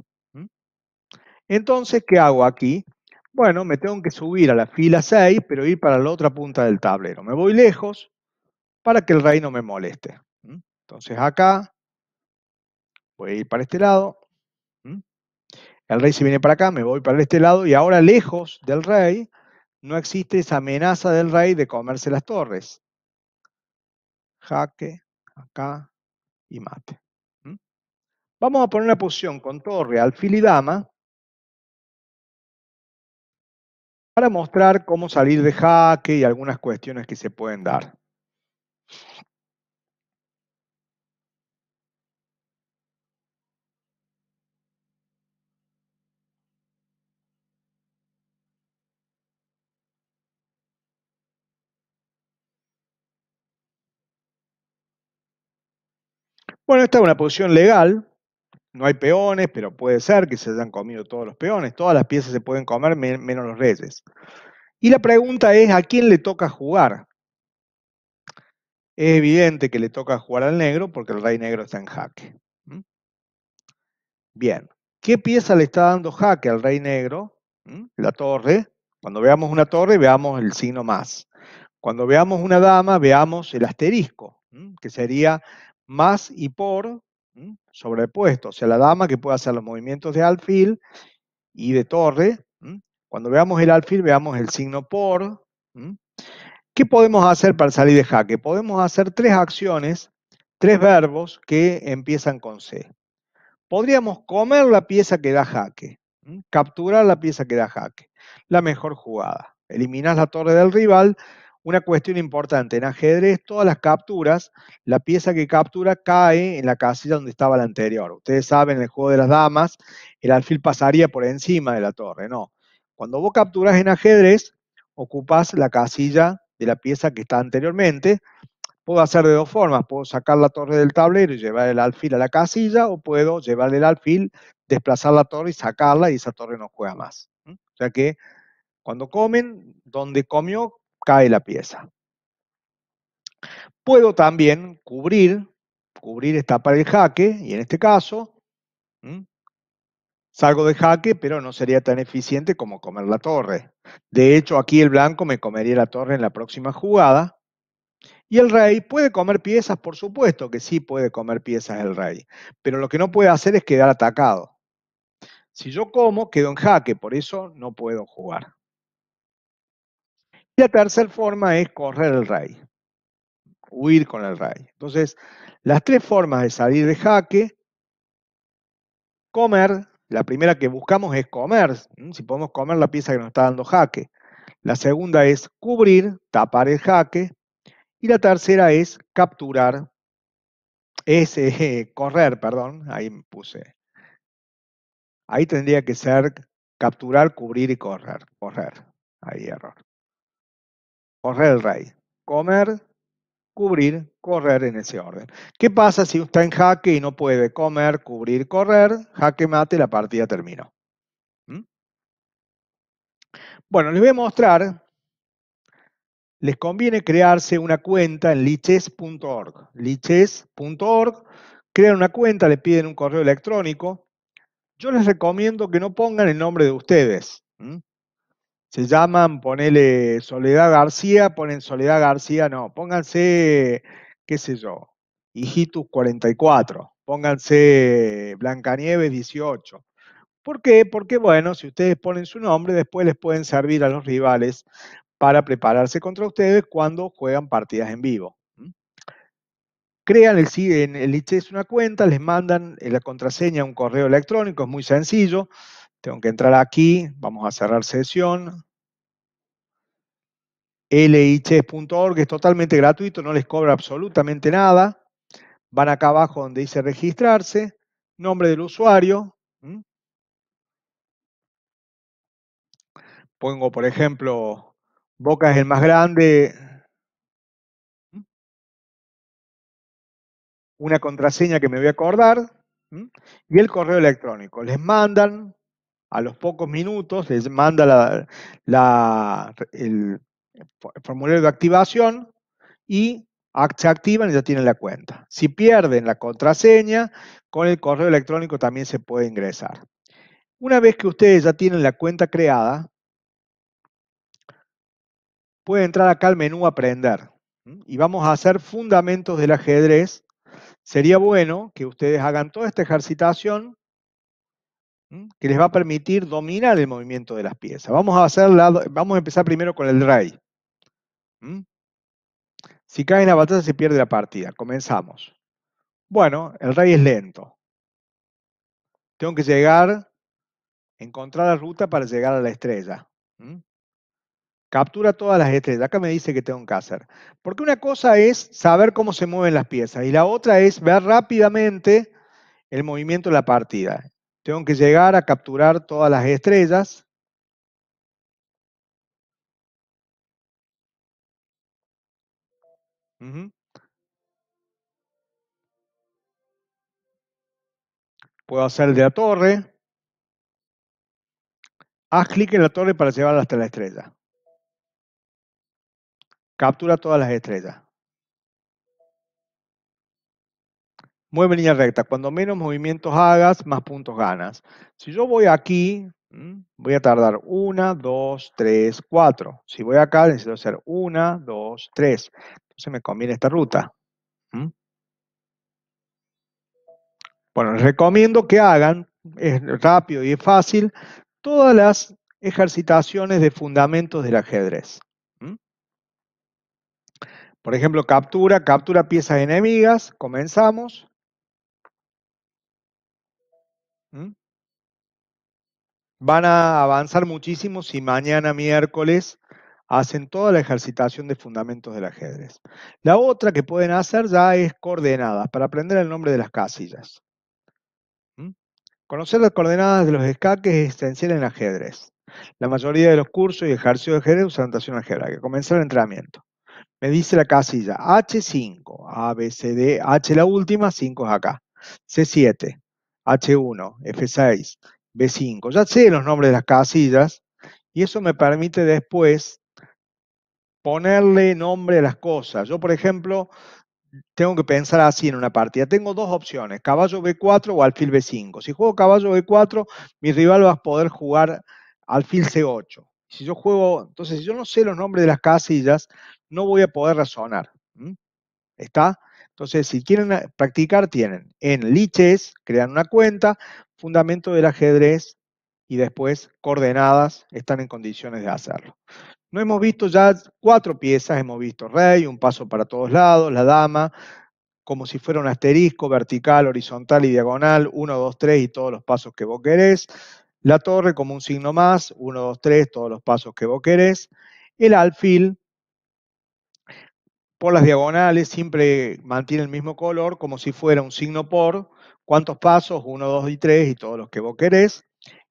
Entonces, ¿qué hago aquí? Bueno, me tengo que subir a la fila 6, pero ir para la otra punta del tablero. Me voy lejos para que el rey no me moleste. Entonces acá voy a ir para este lado. El rey se viene para acá, me voy para este lado y ahora lejos del rey no existe esa amenaza del rey de comerse las torres. Jaque, acá y mate. Vamos a poner una posición con torre, alfil y dama para mostrar cómo salir de jaque y algunas cuestiones que se pueden dar. Bueno, esta es una posición legal. No hay peones, pero puede ser que se hayan comido todos los peones. Todas las piezas se pueden comer menos los reyes. Y la pregunta es, ¿a quién le toca jugar? Es evidente que le toca jugar al negro porque el rey negro está en jaque. Bien, ¿qué pieza le está dando jaque al rey negro? La torre. Cuando veamos una torre, veamos el signo más. Cuando veamos una dama, veamos el asterisco, que sería más y por sobrepuesto, o sea, la dama que puede hacer los movimientos de alfil y de torre. Cuando veamos el alfil, veamos el signo por. ¿Qué podemos hacer para salir de jaque? Podemos hacer tres acciones, tres verbos que empiezan con C. Podríamos comer la pieza que da jaque, capturar la pieza que da jaque, la mejor jugada. Eliminas la torre del rival, una cuestión importante, en ajedrez todas las capturas, la pieza que captura cae en la casilla donde estaba la anterior. Ustedes saben, en el juego de las damas, el alfil pasaría por encima de la torre, no. Cuando vos capturas en ajedrez, ocupas la casilla de la pieza que está anteriormente. Puedo hacer de dos formas, puedo sacar la torre del tablero y llevar el alfil a la casilla, o puedo llevar el alfil, desplazar la torre y sacarla y esa torre no juega más. O sea que cuando comen, donde comió, cae la pieza. Puedo también cubrir, cubrir esta para el jaque, y en este caso, salgo de jaque, pero no sería tan eficiente como comer la torre. De hecho, aquí el blanco me comería la torre en la próxima jugada. Y el rey puede comer piezas, por supuesto que sí puede comer piezas el rey, pero lo que no puede hacer es quedar atacado. Si yo como, quedo en jaque, por eso no puedo jugar. Y la tercera forma es correr el rey, huir con el rey. Entonces, las tres formas de salir de jaque, comer, la primera que buscamos es comer, si podemos comer la pieza que nos está dando jaque. La segunda es cubrir, tapar el jaque. Y la tercera es capturar, es correr, perdón, ahí me puse. Ahí tendría que ser capturar, cubrir y correr, correr. Ahí error correr el rey. Comer, cubrir, correr en ese orden. ¿Qué pasa si está en jaque y no puede comer, cubrir, correr? Jaque mate, la partida terminó. ¿Mm? Bueno, les voy a mostrar. Les conviene crearse una cuenta en liches.org. Liches.org, crean una cuenta, le piden un correo electrónico. Yo les recomiendo que no pongan el nombre de ustedes se llaman, ponele Soledad García, ponen Soledad García, no, pónganse, qué sé yo, Hijitus 44, pónganse Blancanieves 18. ¿Por qué? Porque, bueno, si ustedes ponen su nombre, después les pueden servir a los rivales para prepararse contra ustedes cuando juegan partidas en vivo. Crean el, en el ICHES una cuenta, les mandan la contraseña a un correo electrónico, es muy sencillo. Tengo que entrar aquí, vamos a cerrar sesión. liches.org es totalmente gratuito, no les cobra absolutamente nada. Van acá abajo donde dice registrarse, nombre del usuario. Pongo, por ejemplo, Boca es el más grande. Una contraseña que me voy a acordar. Y el correo electrónico. Les mandan a los pocos minutos les manda el, formulario de activación y se activan y ya tienen la cuenta. Si pierden la contraseña, con el correo electrónico también se puede ingresar. Una vez que ustedes ya tienen la cuenta creada, puede entrar acá al menú Aprender. Y vamos a hacer fundamentos del ajedrez. Sería bueno que ustedes hagan toda esta ejercitación que les va a permitir dominar el movimiento de las piezas. Vamos a, hacer vamos a empezar primero con el rey. Si cae en la batalla se pierde la partida. Comenzamos. Bueno, el rey es lento. Tengo que llegar, encontrar la ruta para llegar a la estrella. Captura todas las estrellas. Acá me dice que tengo que hacer. Porque una cosa es saber cómo se mueven las piezas y la otra es ver rápidamente el movimiento de la partida. Tengo que llegar a capturar todas las estrellas. Puedo hacer de la torre. Haz clic en la torre para llevarla hasta la estrella. Captura todas las estrellas. Mueve línea recta. Cuando menos movimientos hagas, más puntos ganas. Si yo voy aquí, voy a tardar 1, 2, 3, 4. Si voy acá, necesito hacer 1, 2, 3. Entonces me conviene esta ruta. Bueno, les recomiendo que hagan, es rápido y es fácil, todas las ejercitaciones de fundamentos del ajedrez. Por ejemplo, captura, captura piezas enemigas, comenzamos. Van a avanzar muchísimo si mañana miércoles hacen toda la ejercitación de fundamentos del ajedrez. La otra que pueden hacer ya es coordenadas, para aprender el nombre de las casillas. Conocer las coordenadas de los escaques es esencial en ajedrez. La mayoría de los cursos y ejercicios de ajedrez usan notación algebraica. Comenzar el entrenamiento. Me dice la casilla H5, A, B, C, D, H la última, 5 es acá. C7, H1, F6, B5. Ya sé los nombres de las casillas y eso me permite después ponerle nombre a las cosas. Yo, por ejemplo, tengo que pensar así en una partida. Tengo dos opciones, caballo B4 o alfil B5. Si juego caballo B4, mi rival va a poder jugar alfil C8. Si yo juego, entonces, si yo no sé los nombres de las casillas, no voy a poder razonar. ¿Está? Entonces, si quieren eh, practicar, tienen en Liches, crean una cuenta, fundamento del ajedrez y después coordenadas, están en condiciones de hacerlo. No hemos visto ya cuatro piezas, hemos visto rey, un paso para todos lados, la dama, como si fuera un asterisco, vertical, horizontal y diagonal, 1, 2, 3 y todos los pasos que vos querés. La torre como un signo más, 1, 2, 3, todos los pasos que vos querés. El alfil por las diagonales siempre mantiene el mismo color, como si fuera un signo por. ¿Cuántos pasos? Uno, dos y tres y todos los que vos querés.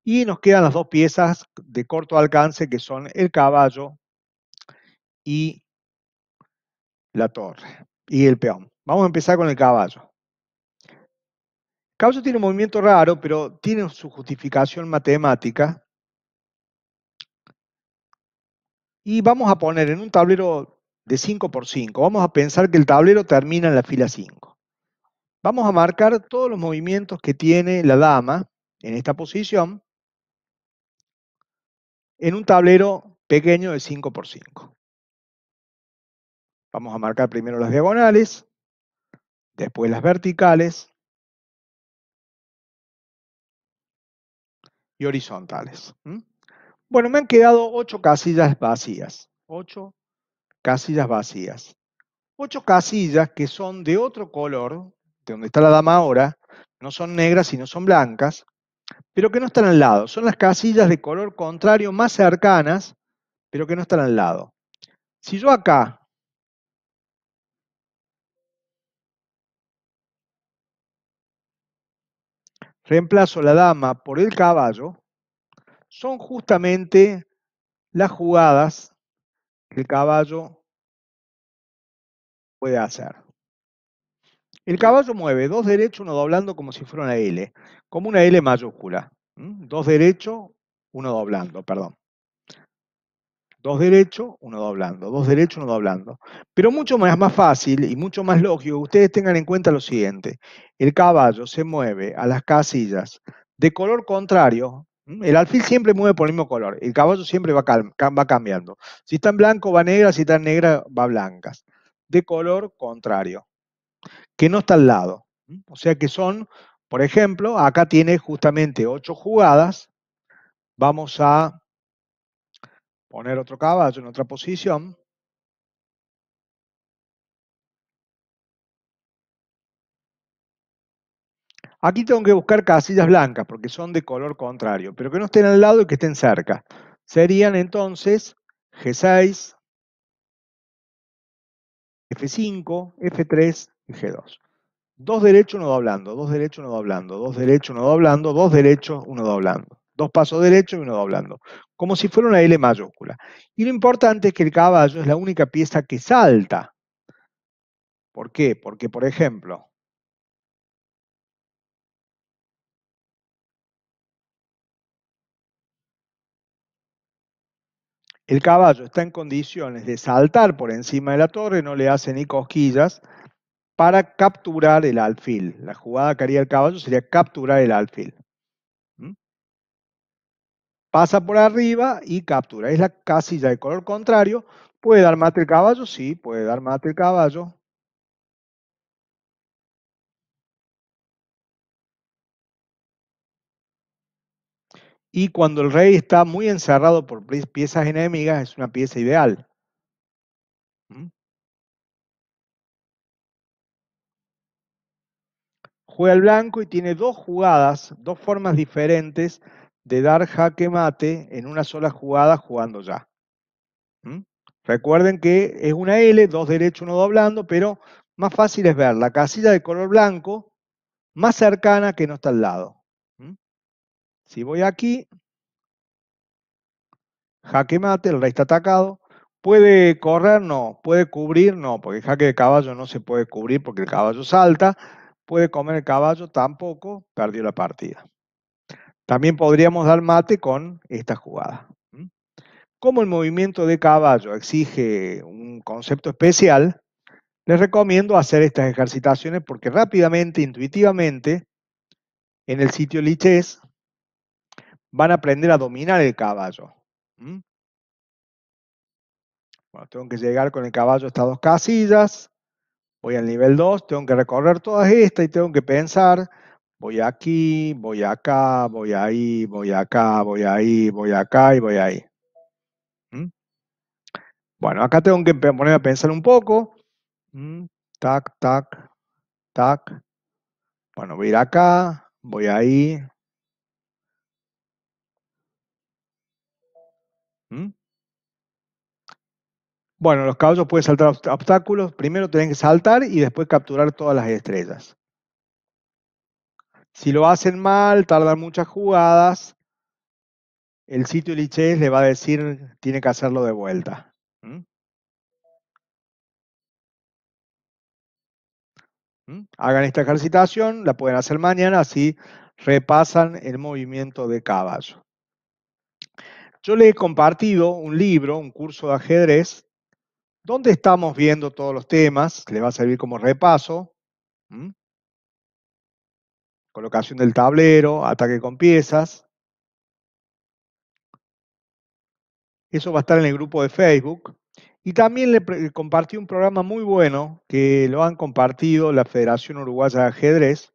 Y nos quedan las dos piezas de corto alcance que son el caballo y la torre y el peón. Vamos a empezar con el caballo. El caballo tiene un movimiento raro, pero tiene su justificación matemática. Y vamos a poner en un tablero de 5 por 5. Vamos a pensar que el tablero termina en la fila 5. Vamos a marcar todos los movimientos que tiene la dama en esta posición en un tablero pequeño de 5 por 5. Vamos a marcar primero las diagonales, después las verticales y horizontales. Bueno, me han quedado 8 casillas vacías. 8 casillas vacías. Ocho casillas que son de otro color, de donde está la dama ahora, no son negras sino son blancas, pero que no están al lado. Son las casillas de color contrario más cercanas, pero que no están al lado. Si yo acá reemplazo la dama por el caballo, son justamente las jugadas el caballo puede hacer. El caballo mueve dos derechos, uno doblando como si fuera una L, como una L mayúscula. Dos derechos, uno doblando, perdón. Dos derechos, uno doblando. Dos derechos, uno doblando. Pero mucho más, más fácil y mucho más lógico, ustedes tengan en cuenta lo siguiente. El caballo se mueve a las casillas de color contrario El alfil siempre mueve por el mismo color. El caballo siempre va, va cambiando. Si está en blanco va negra, si está en negra va blancas. De color contrario. Que no está al lado. O sea que son, por ejemplo, acá tiene justamente ocho jugadas. Vamos a poner otro caballo en otra posición. Aquí tengo que buscar casillas blancas porque son de color contrario, pero que no estén al lado y que estén cerca. Serían entonces G6, F5, F3 y G2. Dos derechos, uno doblando, dos derechos, uno doblando, dos derechos, uno doblando, dos derechos, uno doblando. Dos pasos derechos y uno doblando. Como si fuera una L mayúscula. Y lo importante es que el caballo es la única pieza que salta. ¿Por qué? Porque, por ejemplo, el caballo está en condiciones de saltar por encima de la torre, no le hace ni cosquillas, para capturar el alfil. La jugada que haría el caballo sería capturar el alfil. ¿Mm? Pasa por arriba y captura. Es la casilla de color contrario. ¿Puede dar mate el caballo? Sí, puede dar mate el caballo. Y cuando el rey está muy encerrado por piezas enemigas, es una pieza ideal. ¿Mm? Juega el blanco y tiene dos jugadas, dos formas diferentes de dar jaque mate en una sola jugada jugando ya. ¿Mm? Recuerden que es una L, dos derechos, uno doblando, pero más fácil es ver la casilla de color blanco más cercana que no está al lado. Si voy aquí, jaque mate, el rey está atacado. ¿Puede correr? No. ¿Puede cubrir? No, porque el jaque de caballo no se puede cubrir porque el caballo salta. ¿Puede comer el caballo? Tampoco. Perdió la partida. También podríamos dar mate con esta jugada. Como el movimiento de caballo exige un concepto especial, les recomiendo hacer estas ejercitaciones porque rápidamente, intuitivamente, en el sitio Lichess van a aprender a dominar el caballo. Tengo que llegar con el caballo a estas dos casillas. Voy al nivel 2, tengo que recorrer todas estas y tengo que pensar, voy aquí, voy acá, voy ahí, voy acá, voy ahí, voy acá y voy ahí. Bueno, acá tengo que ponerme a pensar un poco. Tac, tac, tac. Bueno, voy a ir acá, voy ahí, ¿Mm? Bueno, los caballos pueden saltar obstáculos. Primero tienen que saltar y después capturar todas las estrellas. Si lo hacen mal, tardan muchas jugadas, el sitio Lichess le va a decir tiene que hacerlo de vuelta. ¿Mm? ¿Mm? Hagan esta ejercitación, la pueden hacer mañana, así repasan el movimiento de caballo. Yo le he compartido un libro, un curso de ajedrez, donde estamos viendo todos los temas, le va a servir como repaso. Colocación del tablero, ataque con piezas. Eso va a estar en el grupo de Facebook. Y también le compartí un programa muy bueno que lo han compartido la Federación Uruguaya de Ajedrez,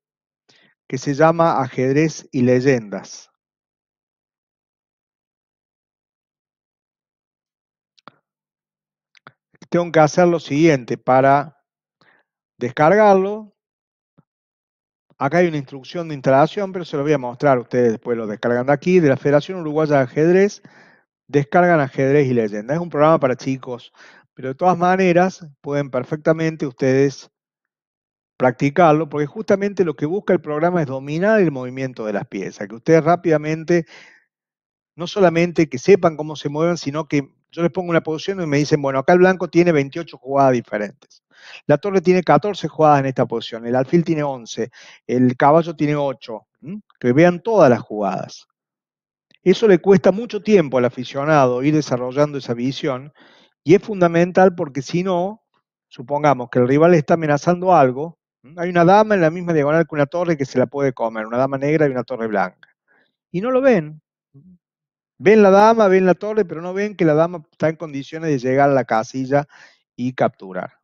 que se llama Ajedrez y Leyendas. Tengo que hacer lo siguiente para descargarlo. Acá hay una instrucción de instalación, pero se lo voy a mostrar a ustedes después lo descargan de aquí, de la Federación Uruguaya de Ajedrez. Descargan ajedrez y leyenda. Es un programa para chicos, pero de todas maneras pueden perfectamente ustedes practicarlo, porque justamente lo que busca el programa es dominar el movimiento de las piezas, que ustedes rápidamente, no solamente que sepan cómo se mueven, sino que yo les pongo una posición y me dicen, bueno, acá el blanco tiene 28 jugadas diferentes. La torre tiene 14 jugadas en esta posición, el alfil tiene 11, el caballo tiene 8. Que vean todas las jugadas. Eso le cuesta mucho tiempo al aficionado ir desarrollando esa visión y es fundamental porque si no, supongamos que el rival está amenazando algo, hay una dama en la misma diagonal que una torre que se la puede comer, una dama negra y una torre blanca. Y no lo ven, Ven la dama, ven la torre, pero no ven que la dama está en condiciones de llegar a la casilla y capturar.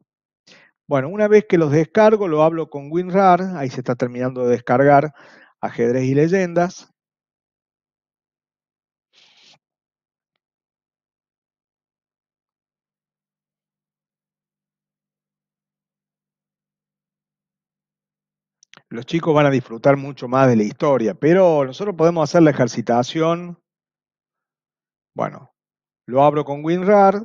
Bueno, una vez que los descargo, lo hablo con WinRAR, ahí se está terminando de descargar ajedrez y leyendas. Los chicos van a disfrutar mucho más de la historia, pero nosotros podemos hacer la ejercitación. Bueno, lo abro con WinRAR.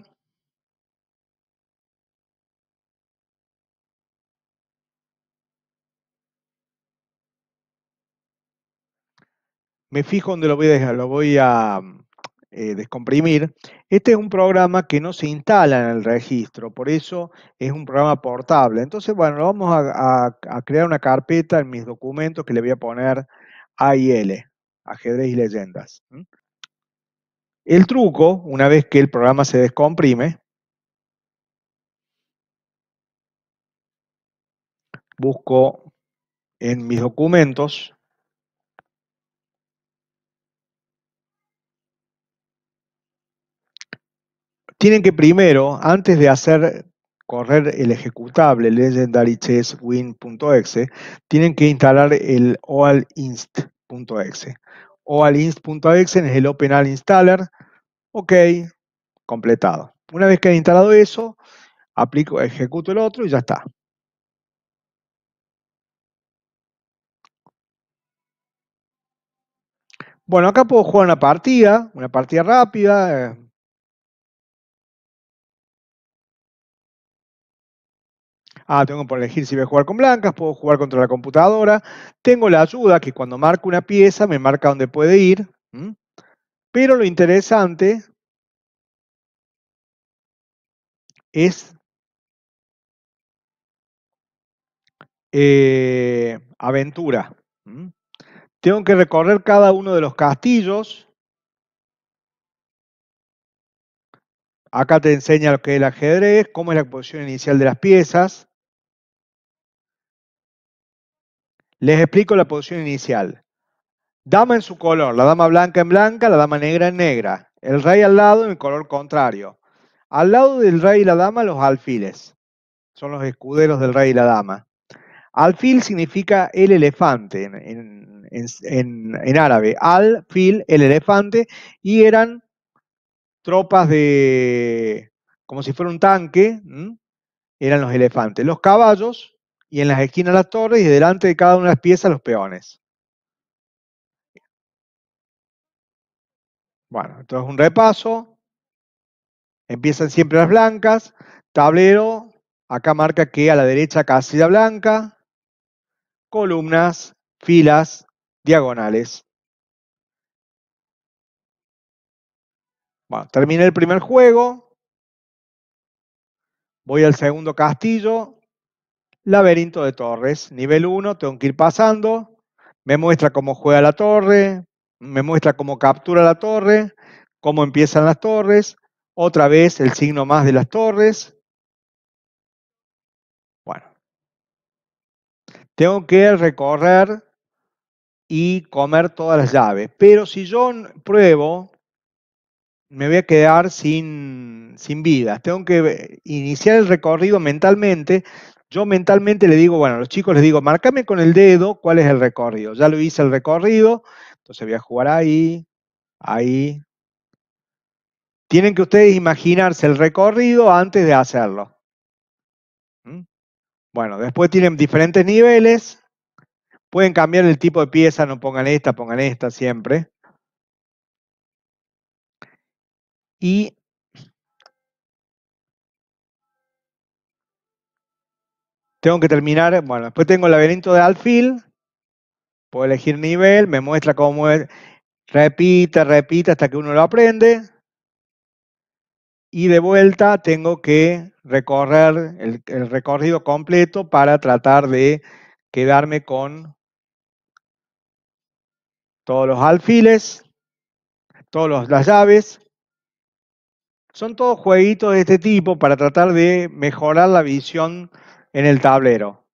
Me fijo donde lo voy a, dejar, lo voy a eh, descomprimir. Este es un programa que no se instala en el registro, por eso es un programa portable. Entonces, bueno, vamos a, crear una carpeta en mis documentos que le voy a poner AIL, ajedrez y leyendas. El truco, una vez que el programa se descomprime, busco en mis documentos tienen que primero, antes de hacer correr el ejecutable legendary win.exe, tienen que instalar el oalinst.exe. oalinst.exe es el OpenAL installer. Ok, completado. Una vez que he instalado eso, aplico, ejecuto el otro y ya está. Bueno, acá puedo jugar una partida, una partida rápida, eh, Ah, tengo por elegir si voy a jugar con blancas, puedo jugar contra la computadora. Tengo la ayuda que cuando marco una pieza me marca dónde puede ir. Pero lo interesante es eh, aventura. Tengo que recorrer cada uno de los castillos. Acá te enseña lo que es el ajedrez, cómo es la posición inicial de las piezas. Les explico la posición inicial. Dama en su color, la dama blanca en blanca, la dama negra en negra. El rey al lado en el color contrario. Al lado del rey y la dama, los alfiles. Son los escuderos del rey y la dama. Alfil significa el elefante en, árabe. Al-fil, el elefante, y eran tropas de, como si fuera un tanque, eran los elefantes. Los caballos y en las esquinas las torres y delante de cada una de las piezas los peones. Bueno, entonces un repaso. Empiezan siempre las blancas. Tablero, acá marca que a la derecha casilla blanca. Columnas, filas, diagonales. Bueno, terminé el primer juego. Voy al segundo castillo. Laberinto de torres, nivel 1, tengo que ir pasando, me muestra cómo juega la torre, me muestra cómo captura la torre, cómo empiezan las torres, otra vez el signo más de las torres. Bueno, tengo que recorrer y comer todas las llaves, pero si yo pruebo, me voy a quedar sin, sin vidas. Tengo que iniciar el recorrido mentalmente yo mentalmente le digo, bueno, a los chicos les digo, márcame con el dedo cuál es el recorrido. Ya lo hice el recorrido, entonces voy a jugar ahí, ahí. Tienen que ustedes imaginarse el recorrido antes de hacerlo. ¿Mm? Bueno, después tienen diferentes niveles. Pueden cambiar el tipo de pieza, no pongan esta, pongan esta siempre. Y Tengo que terminar, bueno, después tengo el laberinto de alfil, puedo elegir nivel, me muestra cómo es, repite, repite hasta que uno lo aprende. Y de vuelta tengo que recorrer el, el recorrido completo para tratar de quedarme con todos los alfiles, todas las llaves. Son todos jueguitos de este tipo para tratar de mejorar la visión en el tablero.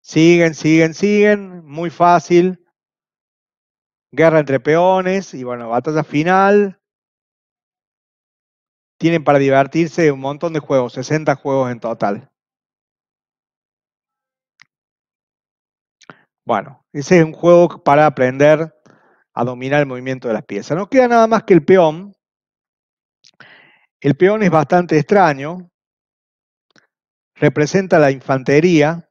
Siguen, siguen, siguen, muy fácil. guerra entre peones y bueno, batalla final. Tienen para divertirse un montón de juegos, 60 juegos en total. Bueno, ese es un juego para aprender a dominar el movimiento de las piezas. No queda nada más que el peón. El peón es bastante extraño. Representa la infantería.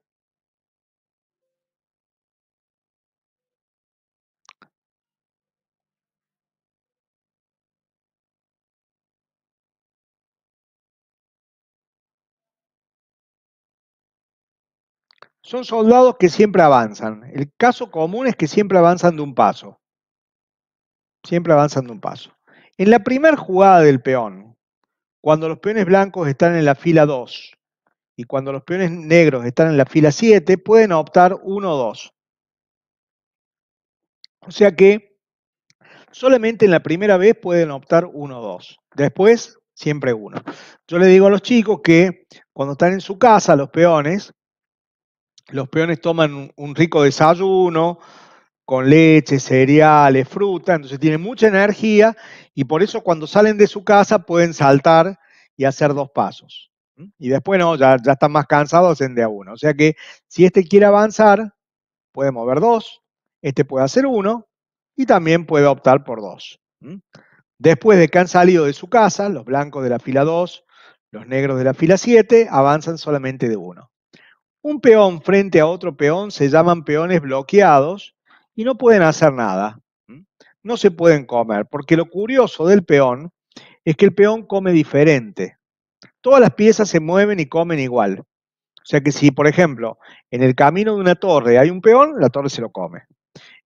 Son soldados que siempre avanzan. El caso común es que siempre avanzan de un paso. Siempre avanzan de un paso. En la primera jugada del peón, cuando los peones blancos están en la fila 2 y cuando los peones negros están en la fila 7, pueden optar 1 o 2. O sea que solamente en la primera vez pueden optar 1 o 2. Después, siempre uno. Yo le digo a los chicos que cuando están en su casa, los peones, los peones toman un rico desayuno con leche, cereales, fruta, entonces tienen mucha energía y por eso cuando salen de su casa pueden saltar y hacer dos pasos. Y después no, ya, ya están más cansados, hacen de a uno. O sea que si este quiere avanzar, puede mover dos, este puede hacer uno y también puede optar por dos. Después de que han salido de su casa, los blancos de la fila 2, los negros de la fila 7, avanzan solamente de uno. Un peón frente a otro peón se llaman peones bloqueados y no pueden hacer nada. No se pueden comer, porque lo curioso del peón es que el peón come diferente. Todas las piezas se mueven y comen igual. O sea que si, por ejemplo, en el camino de una torre hay un peón, la torre se lo come.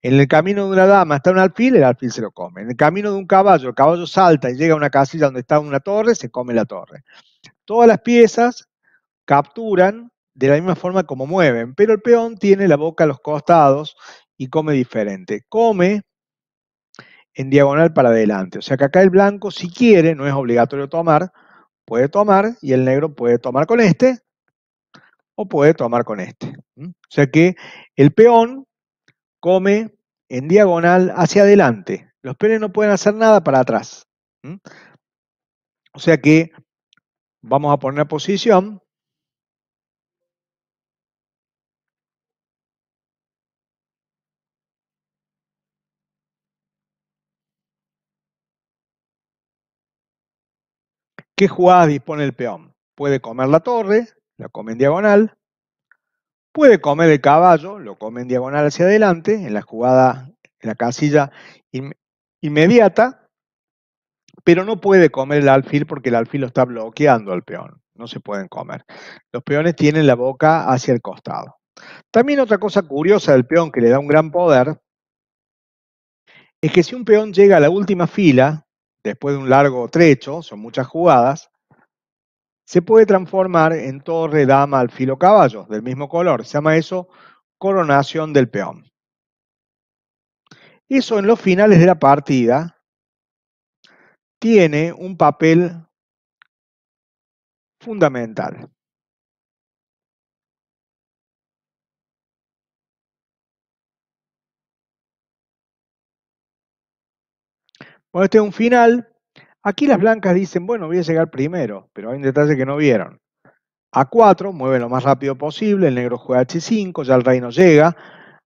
En el camino de una dama está un alfil, el alfil se lo come. En el camino de un caballo, el caballo salta y llega a una casilla donde está una torre, se come la torre. Todas las piezas capturan de la misma forma como mueven, pero el peón tiene la boca a los costados y come diferente. Come en diagonal para adelante. O sea que acá el blanco, si quiere, no es obligatorio tomar, puede tomar y el negro puede tomar con este o puede tomar con este. O sea que el peón come en diagonal hacia adelante. Los peones no pueden hacer nada para atrás. O sea que vamos a poner posición ¿Qué jugadas dispone el peón? Puede comer la torre, la come en diagonal. Puede comer el caballo, lo come en diagonal hacia adelante, en la jugada, en la casilla inmediata. Pero no puede comer el alfil porque el alfil lo está bloqueando al peón. No se pueden comer. Los peones tienen la boca hacia el costado. También otra cosa curiosa del peón que le da un gran poder es que si un peón llega a la última fila, después de un largo trecho, son muchas jugadas, se puede transformar en torre, dama, alfil o caballo, del mismo color. Se llama eso coronación del peón. Eso en los finales de la partida tiene un papel fundamental. Bueno, este es un final. Aquí las blancas dicen, bueno, voy a llegar primero, pero hay un detalle que no vieron. A4, mueve lo más rápido posible, el negro juega H5, ya el rey no llega.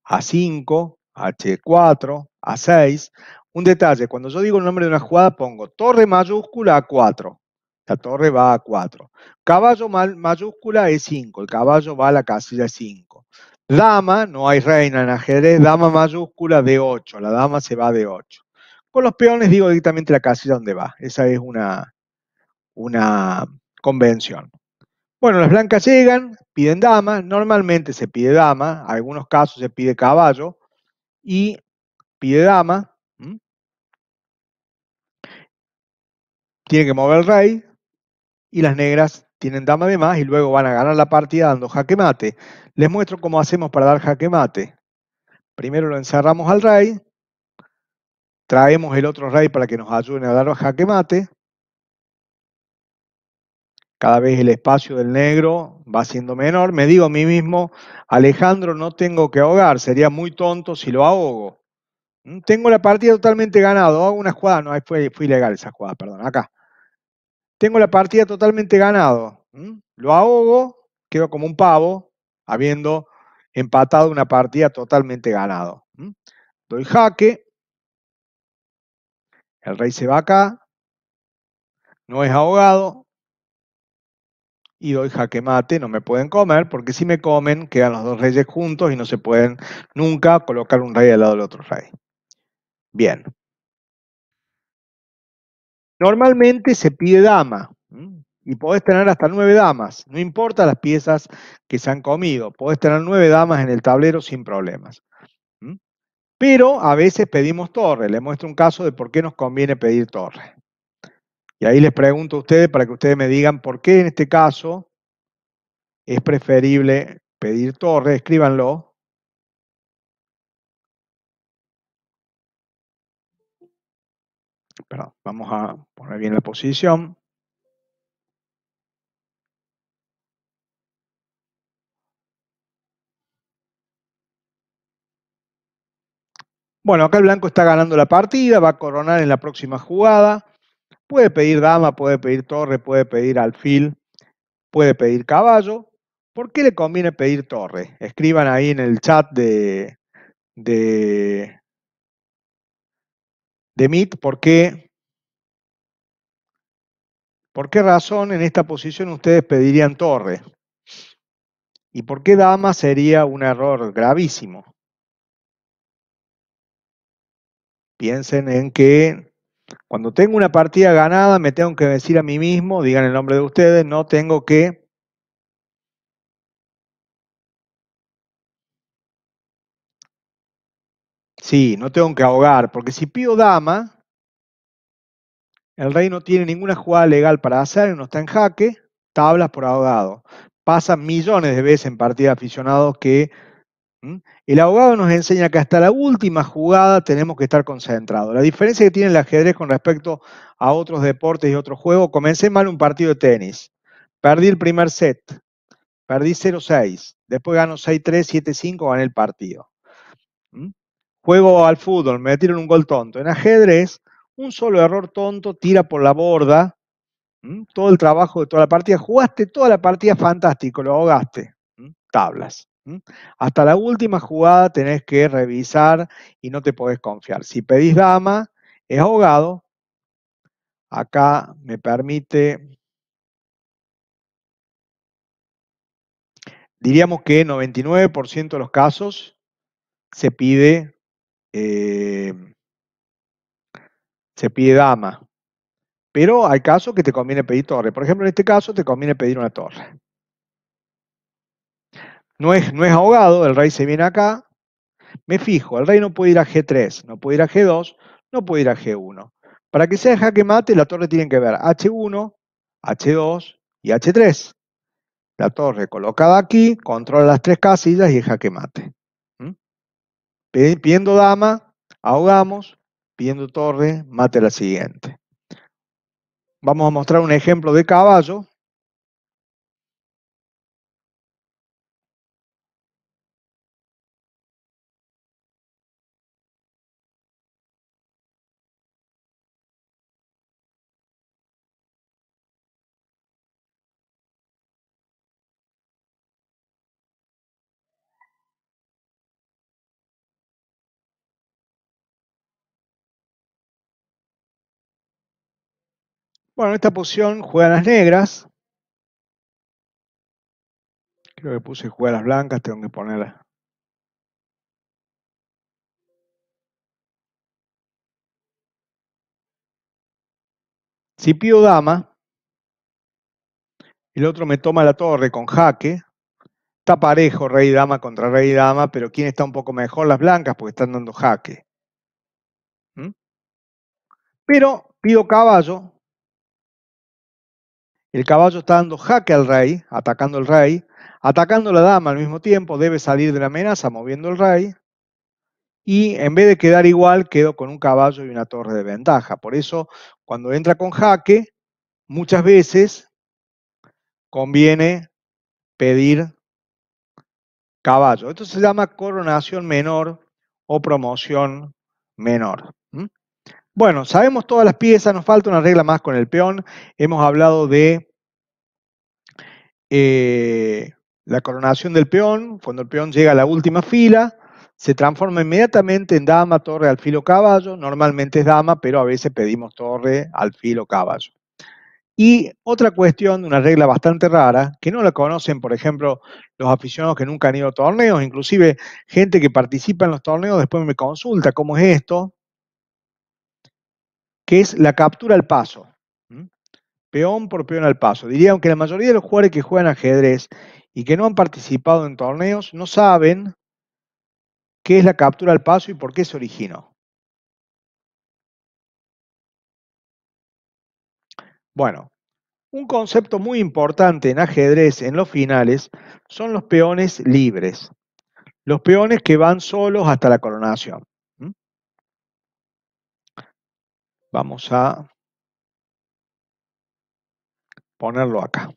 A5, H4, A6. Un detalle, cuando yo digo el nombre de una jugada pongo torre mayúscula A4. La torre va a 4. Caballo mayúscula E5. El caballo va a la casilla E5. Dama, no hay reina en ajedrez, dama mayúscula D8. La dama se va de 8. Con los peones digo directamente la casilla donde va. Esa es una, una convención. Bueno, las blancas llegan, piden dama, normalmente se pide dama, en algunos casos se pide caballo y pide dama. Tiene que mover el rey y las negras tienen dama de más y luego van a ganar la partida dando jaque mate. Les muestro cómo hacemos para dar jaque mate. Primero lo encerramos al rey, Traemos el otro rey para que nos ayuden a dar jaque mate. Cada vez el espacio del negro va siendo menor. Me digo a mí mismo, Alejandro, no tengo que ahogar. Sería muy tonto si lo ahogo. ¿Mm? Tengo la partida totalmente ganado. Hago una jugada. No, fue, fue ilegal esa jugada, perdón. Acá. Tengo la partida totalmente ganado. ¿Mm? Lo ahogo, quedo como un pavo, habiendo empatado una partida totalmente ganado. ¿Mm? Doy jaque. El rey se va acá. No es ahogado. Y doy jaque mate, no me pueden comer, porque si me comen, quedan los dos reyes juntos y no se pueden nunca colocar un rey al lado del otro rey. Bien. Normalmente se pide dama y podés tener hasta nueve damas, no importa las piezas que se han comido, podés tener nueve damas en el tablero sin problemas. Pero a veces pedimos torre, les muestro un caso de por qué nos conviene pedir torre. Y ahí les pregunto a ustedes para que ustedes me digan por qué en este caso es preferible pedir torre, escríbanlo, Perdón, vamos a poner bien la posición. Bueno, acá el blanco está ganando la partida, va a coronar en la próxima jugada. Puede pedir dama, puede pedir torre, puede pedir alfil, puede pedir caballo. ¿Por qué le conviene pedir torre? Escriban ahí en el chat de, de, de Meet por qué, por qué razón en esta posición ustedes pedirían torre. ¿Y por qué dama sería un error gravísimo? Piensen en que cuando tengo una partida ganada me tengo que decir a mí mismo, digan el nombre de ustedes, no tengo que Sí, no tengo que ahogar, porque si pido dama, el rey no tiene ninguna jugada legal para hacer, no está en jaque, tablas por ahogado. Pasa millones de veces en partidas aficionados que el abogado nos enseña que hasta la última jugada tenemos que estar concentrados. La diferencia que tiene el ajedrez con respecto a otros deportes y otros juegos, comencé mal un partido de tenis, perdí el primer set, perdí 0-6, después gano 6-3, 7-5, gané el partido. Juego al fútbol, me metieron un gol tonto. En ajedrez, un solo error tonto tira por la borda todo el trabajo de toda la partida. Jugaste toda la partida fantástico, lo ahogaste. Tablas. Hasta la última jugada tenés que revisar y no te podés confiar. Si pedís dama, es ahogado. Acá me permite, diríamos que 99% de los casos se pide, eh, se pide dama. Pero hay casos que te conviene pedir torre. Por ejemplo, en este caso te conviene pedir una torre. No es, no es ahogado, el rey se viene acá. Me fijo, el rey no puede ir a G3, no puede ir a G2, no puede ir a G1. Para que sea jaque mate, la torre tiene que ver H1, H2 y H3. La torre colocada aquí, controla las tres casillas y es jaque mate. Pidiendo dama, ahogamos, pidiendo torre, mate la siguiente. Vamos a mostrar un ejemplo de caballo. Bueno, en esta posición juegan las negras. Creo que puse jugar las blancas, tengo que poner. Si pido dama, el otro me toma la torre con jaque. Está parejo rey dama contra rey dama, pero ¿quién está un poco mejor? Las blancas, porque están dando jaque. ¿Mm? Pero pido caballo, el caballo está dando jaque al rey, atacando al rey, atacando la dama al mismo tiempo, debe salir de la amenaza moviendo el rey. Y en vez de quedar igual, quedo con un caballo y una torre de ventaja. Por eso, cuando entra con jaque, muchas veces conviene pedir caballo. Esto se llama coronación menor o promoción menor. Bueno, sabemos todas las piezas, nos falta una regla más con el peón. Hemos hablado de eh, la coronación del peón, cuando el peón llega a la última fila, se transforma inmediatamente en dama, torre, alfilo, caballo. Normalmente es dama, pero a veces pedimos torre, alfilo, caballo. Y otra cuestión, una regla bastante rara, que no la conocen, por ejemplo, los aficionados que nunca han ido a torneos, inclusive gente que participa en los torneos después me consulta cómo es esto, que es la captura al paso. Peón por peón al paso. Diría, que la mayoría de los jugadores que juegan ajedrez y que no han participado en torneos no saben qué es la captura al paso y por qué se originó. Bueno, un concepto muy importante en ajedrez en los finales son los peones libres, los peones que van solos hasta la coronación. Vamos a ponerlo acá.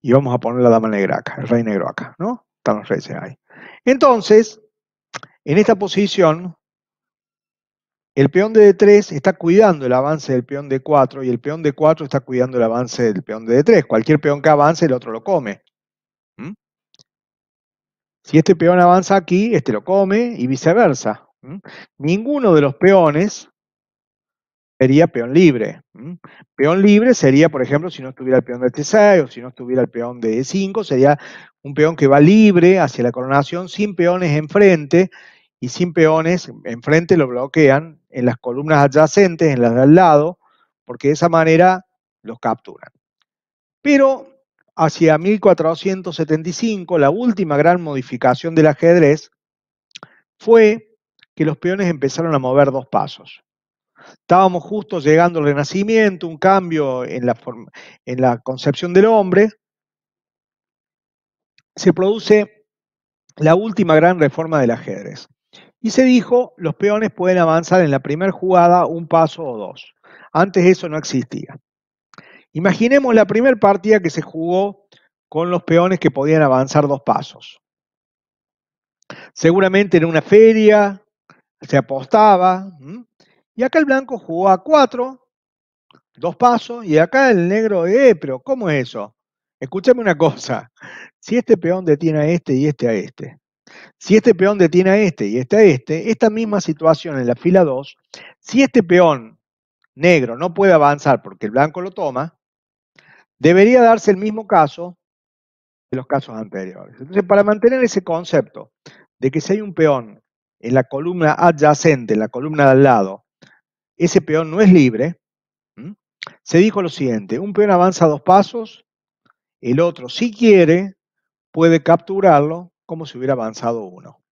Y vamos a poner la dama negra acá, el rey negro acá, ¿no? Están los reyes ahí. Entonces, en esta posición, el peón de D3 está cuidando el avance del peón de 4 y el peón de 4 está cuidando el avance del peón de D3. Cualquier peón que avance, el otro lo come. Si este peón avanza aquí, este lo come y viceversa. Ninguno de los peones sería peón libre. Peón libre sería, por ejemplo, si no estuviera el peón de T6 o si no estuviera el peón de E5, sería un peón que va libre hacia la coronación sin peones enfrente y sin peones enfrente lo bloquean en las columnas adyacentes, en las de al lado, porque de esa manera los capturan. Pero hacia 1475, la última gran modificación del ajedrez fue que los peones empezaron a mover dos pasos. Estábamos justo llegando al Renacimiento, un cambio en la, en la concepción del hombre. Se produce la última gran reforma del ajedrez. Y se dijo, los peones pueden avanzar en la primera jugada un paso o dos. Antes eso no existía. Imaginemos la primera partida que se jugó con los peones que podían avanzar dos pasos. Seguramente en una feria se apostaba, y acá el blanco jugó a cuatro, dos pasos, y acá el negro, eh, pero ¿cómo es eso? Escúchame una cosa, si este peón detiene a este y este a este, si este peón detiene a este y este a este, esta misma situación en la fila 2, si este peón negro no puede avanzar porque el blanco lo toma, debería darse el mismo caso de los casos anteriores. Entonces, para mantener ese concepto de que si hay un peón en la columna adyacente, en la columna de al lado, ese peón no es libre, se dijo lo siguiente, un peón avanza dos pasos, el otro, si quiere, puede capturarlo como si hubiera avanzado uno.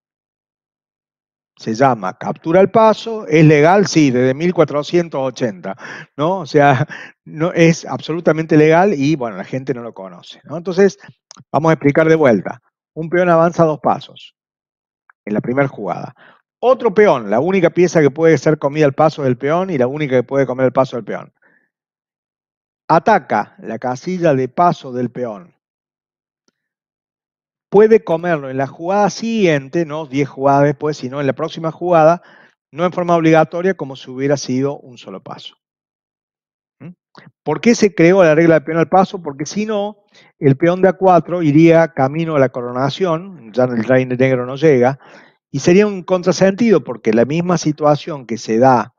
Se llama captura al paso, es legal, sí, desde 1480, ¿no? O sea, no, es absolutamente legal y, bueno, la gente no lo conoce, ¿no? Entonces, vamos a explicar de vuelta. Un peón avanza dos pasos en la primera jugada. Otro peón, la única pieza que puede ser comida al paso del peón y la única que puede comer el paso del peón. Ataca la casilla de paso del peón puede comerlo en la jugada siguiente, no 10 jugadas después, sino en la próxima jugada, no en forma obligatoria como si hubiera sido un solo paso. ¿Mm? ¿Por qué se creó la regla de peón al paso? Porque si no, el peón de A4 iría camino a la coronación, ya el rey negro no llega, y sería un contrasentido porque la misma situación que se da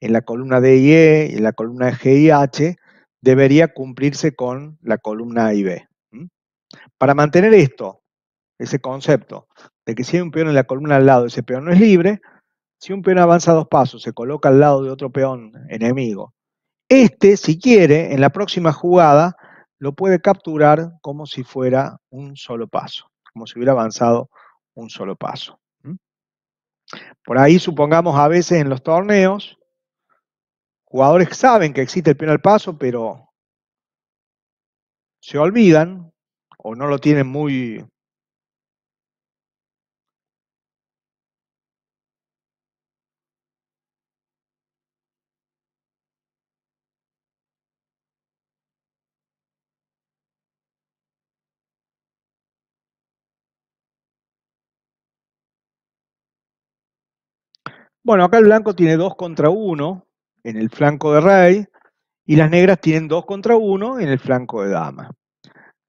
en la columna D y E y en la columna G y H debería cumplirse con la columna A y B. Para mantener esto, ese concepto de que si hay un peón en la columna al lado, ese peón no es libre, si un peón avanza dos pasos, se coloca al lado de otro peón enemigo, este, si quiere, en la próxima jugada, lo puede capturar como si fuera un solo paso, como si hubiera avanzado un solo paso. Por ahí, supongamos a veces en los torneos, jugadores saben que existe el al paso, pero se olvidan o no lo tienen muy Bueno, acá el blanco tiene 2 contra 1 en el flanco de rey y las negras tienen 2 contra 1 en el flanco de dama.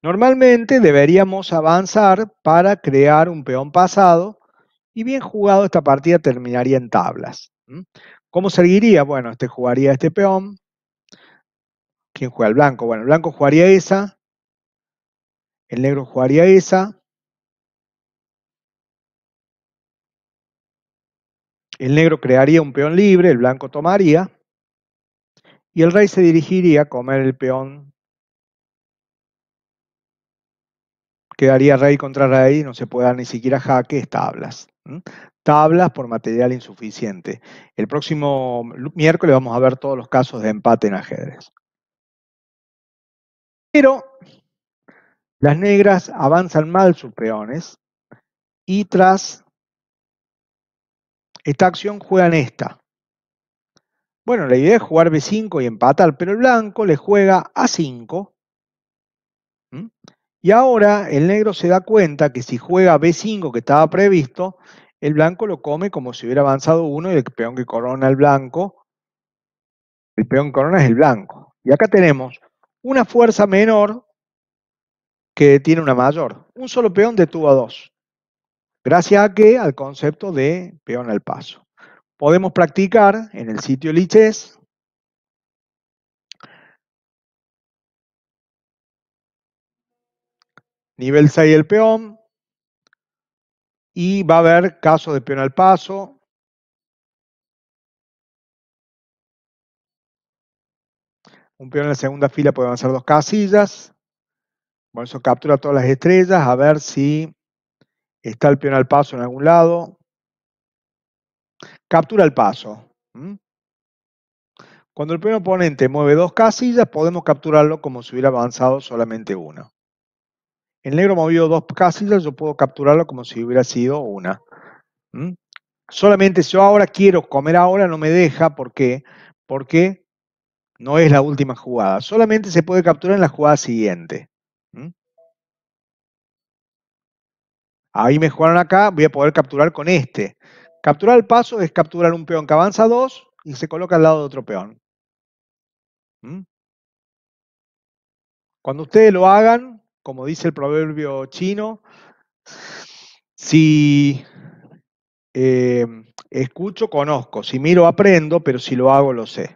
Normalmente deberíamos avanzar para crear un peón pasado y bien jugado esta partida terminaría en tablas. ¿Cómo seguiría? Bueno, este jugaría este peón. ¿Quién juega el blanco? Bueno, el blanco jugaría esa. El negro jugaría esa. El negro crearía un peón libre, el blanco tomaría. Y el rey se dirigiría a comer el peón. Quedaría rey contra rey, no se puede dar ni siquiera jaque, es tablas. Tablas por material insuficiente. El próximo miércoles vamos a ver todos los casos de empate en ajedrez. Pero las negras avanzan mal sus peones y tras esta acción juegan esta. Bueno, la idea es jugar B5 y empatar, pero el blanco le juega A5. Y ahora el negro se da cuenta que si juega B5 que estaba previsto, el blanco lo come como si hubiera avanzado uno y el peón que corona el blanco, el peón que corona es el blanco. Y acá tenemos una fuerza menor que tiene una mayor. Un solo peón detuvo a dos. Gracias a que al concepto de peón al paso. Podemos practicar en el sitio Lichess nivel 6 el peón y va a haber casos de peón al paso. Un peón en la segunda fila puede avanzar dos casillas. Por eso captura todas las estrellas a ver si está el peón al paso en algún lado. Captura el paso. Cuando el peón oponente mueve dos casillas, podemos capturarlo como si hubiera avanzado solamente uno. El negro movió dos casillas, yo puedo capturarlo como si hubiera sido una. Solamente si yo ahora quiero comer ahora, no me deja. ¿Por qué? Porque no es la última jugada. Solamente se puede capturar en la jugada siguiente. Ahí me jugaron acá, voy a poder capturar con este. Capturar el paso es capturar un peón que avanza dos y se coloca al lado de otro peón. Cuando ustedes lo hagan, como dice el proverbio chino, si eh, escucho, conozco, si miro, aprendo, pero si lo hago, lo sé.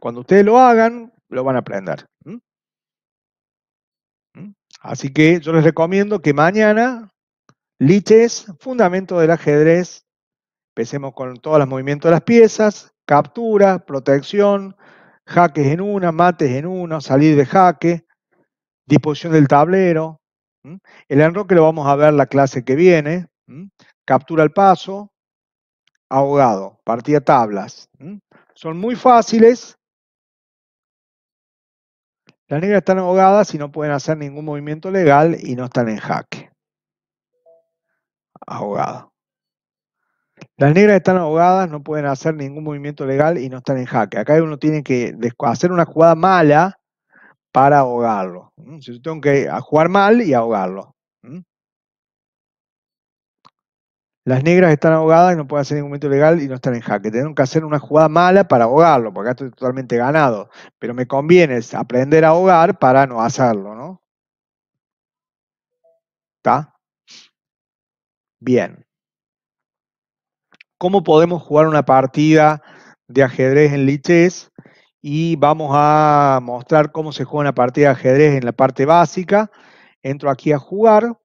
Cuando ustedes lo hagan, lo van a aprender. Así que yo les recomiendo que mañana, liches, fundamento del ajedrez, empecemos con todos los movimientos de las piezas, captura, protección, jaques en una, mates en una, salir de jaque, disposición del tablero. El enroque lo vamos a ver la clase que viene. Captura el paso, ahogado, partida tablas. Son muy fáciles. Las negras están ahogadas y no pueden hacer ningún movimiento legal y no están en jaque. Ahogado. Las negras están ahogadas, no pueden hacer ningún movimiento legal y no están en jaque. Acá uno tiene que hacer una jugada mala para ahogarlo. Si yo tengo que jugar mal y ahogarlo. Las negras están ahogadas y no pueden hacer ningún momento legal y no están en jaque. Tienen que hacer una jugada mala para ahogarlo, porque acá estoy totalmente ganado. Pero me conviene aprender a ahogar para no hacerlo, ¿no? ¿Está? Bien. ¿Cómo podemos jugar una partida de ajedrez en Lichess? y vamos a mostrar cómo se juega una partida de ajedrez en la parte básica. Entro aquí a jugar,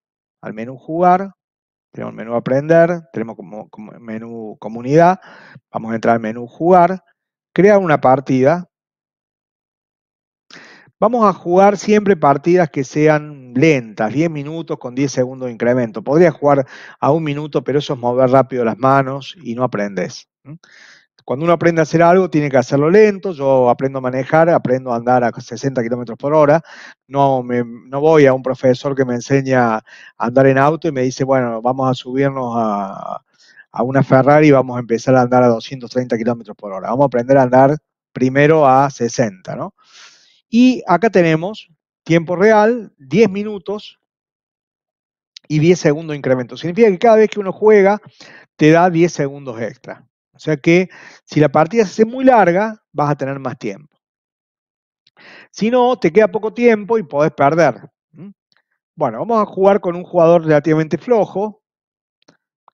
al menú jugar, tenemos el menú aprender, tenemos como, menú comunidad, vamos a entrar al menú jugar, crear una partida. Vamos a jugar siempre partidas que sean lentas, 10 minutos con 10 segundos de incremento. Podría jugar a un minuto, pero eso es mover rápido las manos y no aprendes. Cuando uno aprende a hacer algo, tiene que hacerlo lento. Yo aprendo a manejar, aprendo a andar a 60 kilómetros por hora. No, no voy a un profesor que me enseña a andar en auto y me dice, bueno, vamos a subirnos a, una Ferrari y vamos a empezar a andar a 230 kilómetros por hora. Vamos a aprender a andar primero a 60, ¿no? Y acá tenemos tiempo real, 10 minutos y 10 segundos de incremento. Significa que cada vez que uno juega, te da 10 segundos extra. O sea que si la partida se hace muy larga, vas a tener más tiempo. Si no, te queda poco tiempo y podés perder. Bueno, vamos a jugar con un jugador relativamente flojo,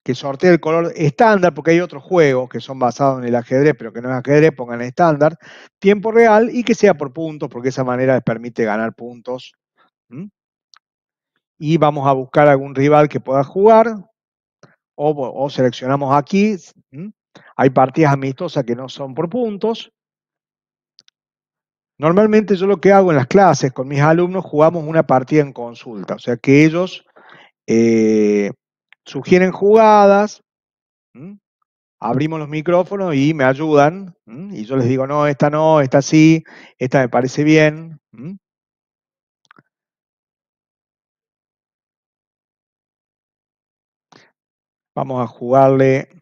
que sortee el color estándar, porque hay otros juegos que son basados en el ajedrez, pero que no es ajedrez, pongan estándar, tiempo real y que sea por puntos, porque esa manera les permite ganar puntos. Y vamos a buscar algún rival que pueda jugar, o, seleccionamos aquí. Hay partidas amistosas que no son por puntos. Normalmente yo lo que hago en las clases con mis alumnos jugamos una partida en consulta, o sea que ellos eh, sugieren jugadas, abrimos los micrófonos y me ayudan, y yo les digo, no, esta no, esta sí, esta me parece bien. Vamos a jugarle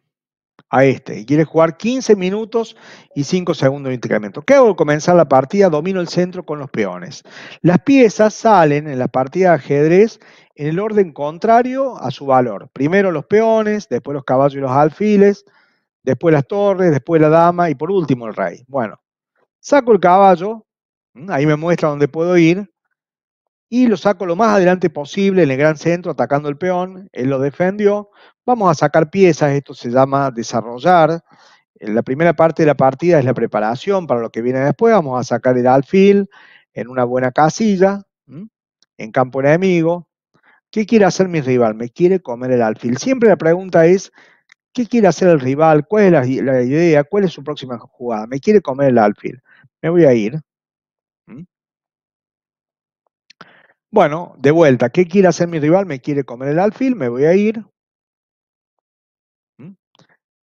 a este. Y quiere jugar 15 minutos y 5 segundos de incremento. ¿Qué hago comenzar la partida? Domino el centro con los peones. Las piezas salen en la partida de ajedrez en el orden contrario a su valor. Primero los peones, después los caballos y los alfiles, después las torres, después la dama y por último el rey. Bueno, saco el caballo, ahí me muestra dónde puedo ir, y lo saco lo más adelante posible en el gran centro atacando el peón, él lo defendió, vamos a sacar piezas, esto se llama desarrollar, la primera parte de la partida es la preparación para lo que viene después, vamos a sacar el alfil en una buena casilla, en campo enemigo, ¿qué quiere hacer mi rival? Me quiere comer el alfil. Siempre la pregunta es, ¿qué quiere hacer el rival? ¿Cuál es la, la idea? ¿Cuál es su próxima jugada? Me quiere comer el alfil. Me voy a ir. Bueno, de vuelta, ¿qué quiere hacer mi rival? Me quiere comer el alfil, me voy a ir. ¿Mm?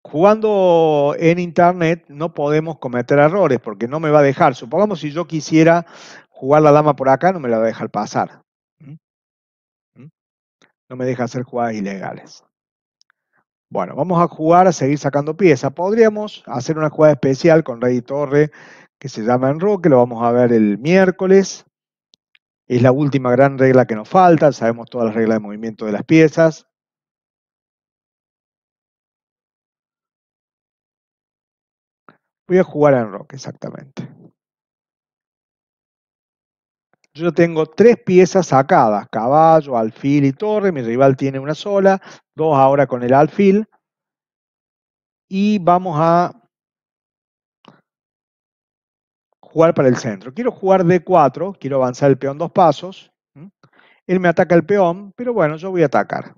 Jugando en internet no podemos cometer errores porque no me va a dejar. Supongamos si yo quisiera jugar la dama por acá, no me la va a dejar pasar. ¿Mm? ¿Mm? No me deja hacer jugadas ilegales. Bueno, vamos a jugar a seguir sacando piezas. Podríamos hacer una jugada especial con rey y torre que se llama enroque, lo vamos a ver el miércoles. Es la última gran regla que nos falta, sabemos todas las reglas de movimiento de las piezas. Voy a jugar en rock, exactamente. Yo tengo tres piezas sacadas, caballo, alfil y torre, mi rival tiene una sola, dos ahora con el alfil. Y vamos a para el centro. Quiero jugar D4, quiero avanzar el peón dos pasos. Él me ataca el peón, pero bueno, yo voy a atacar.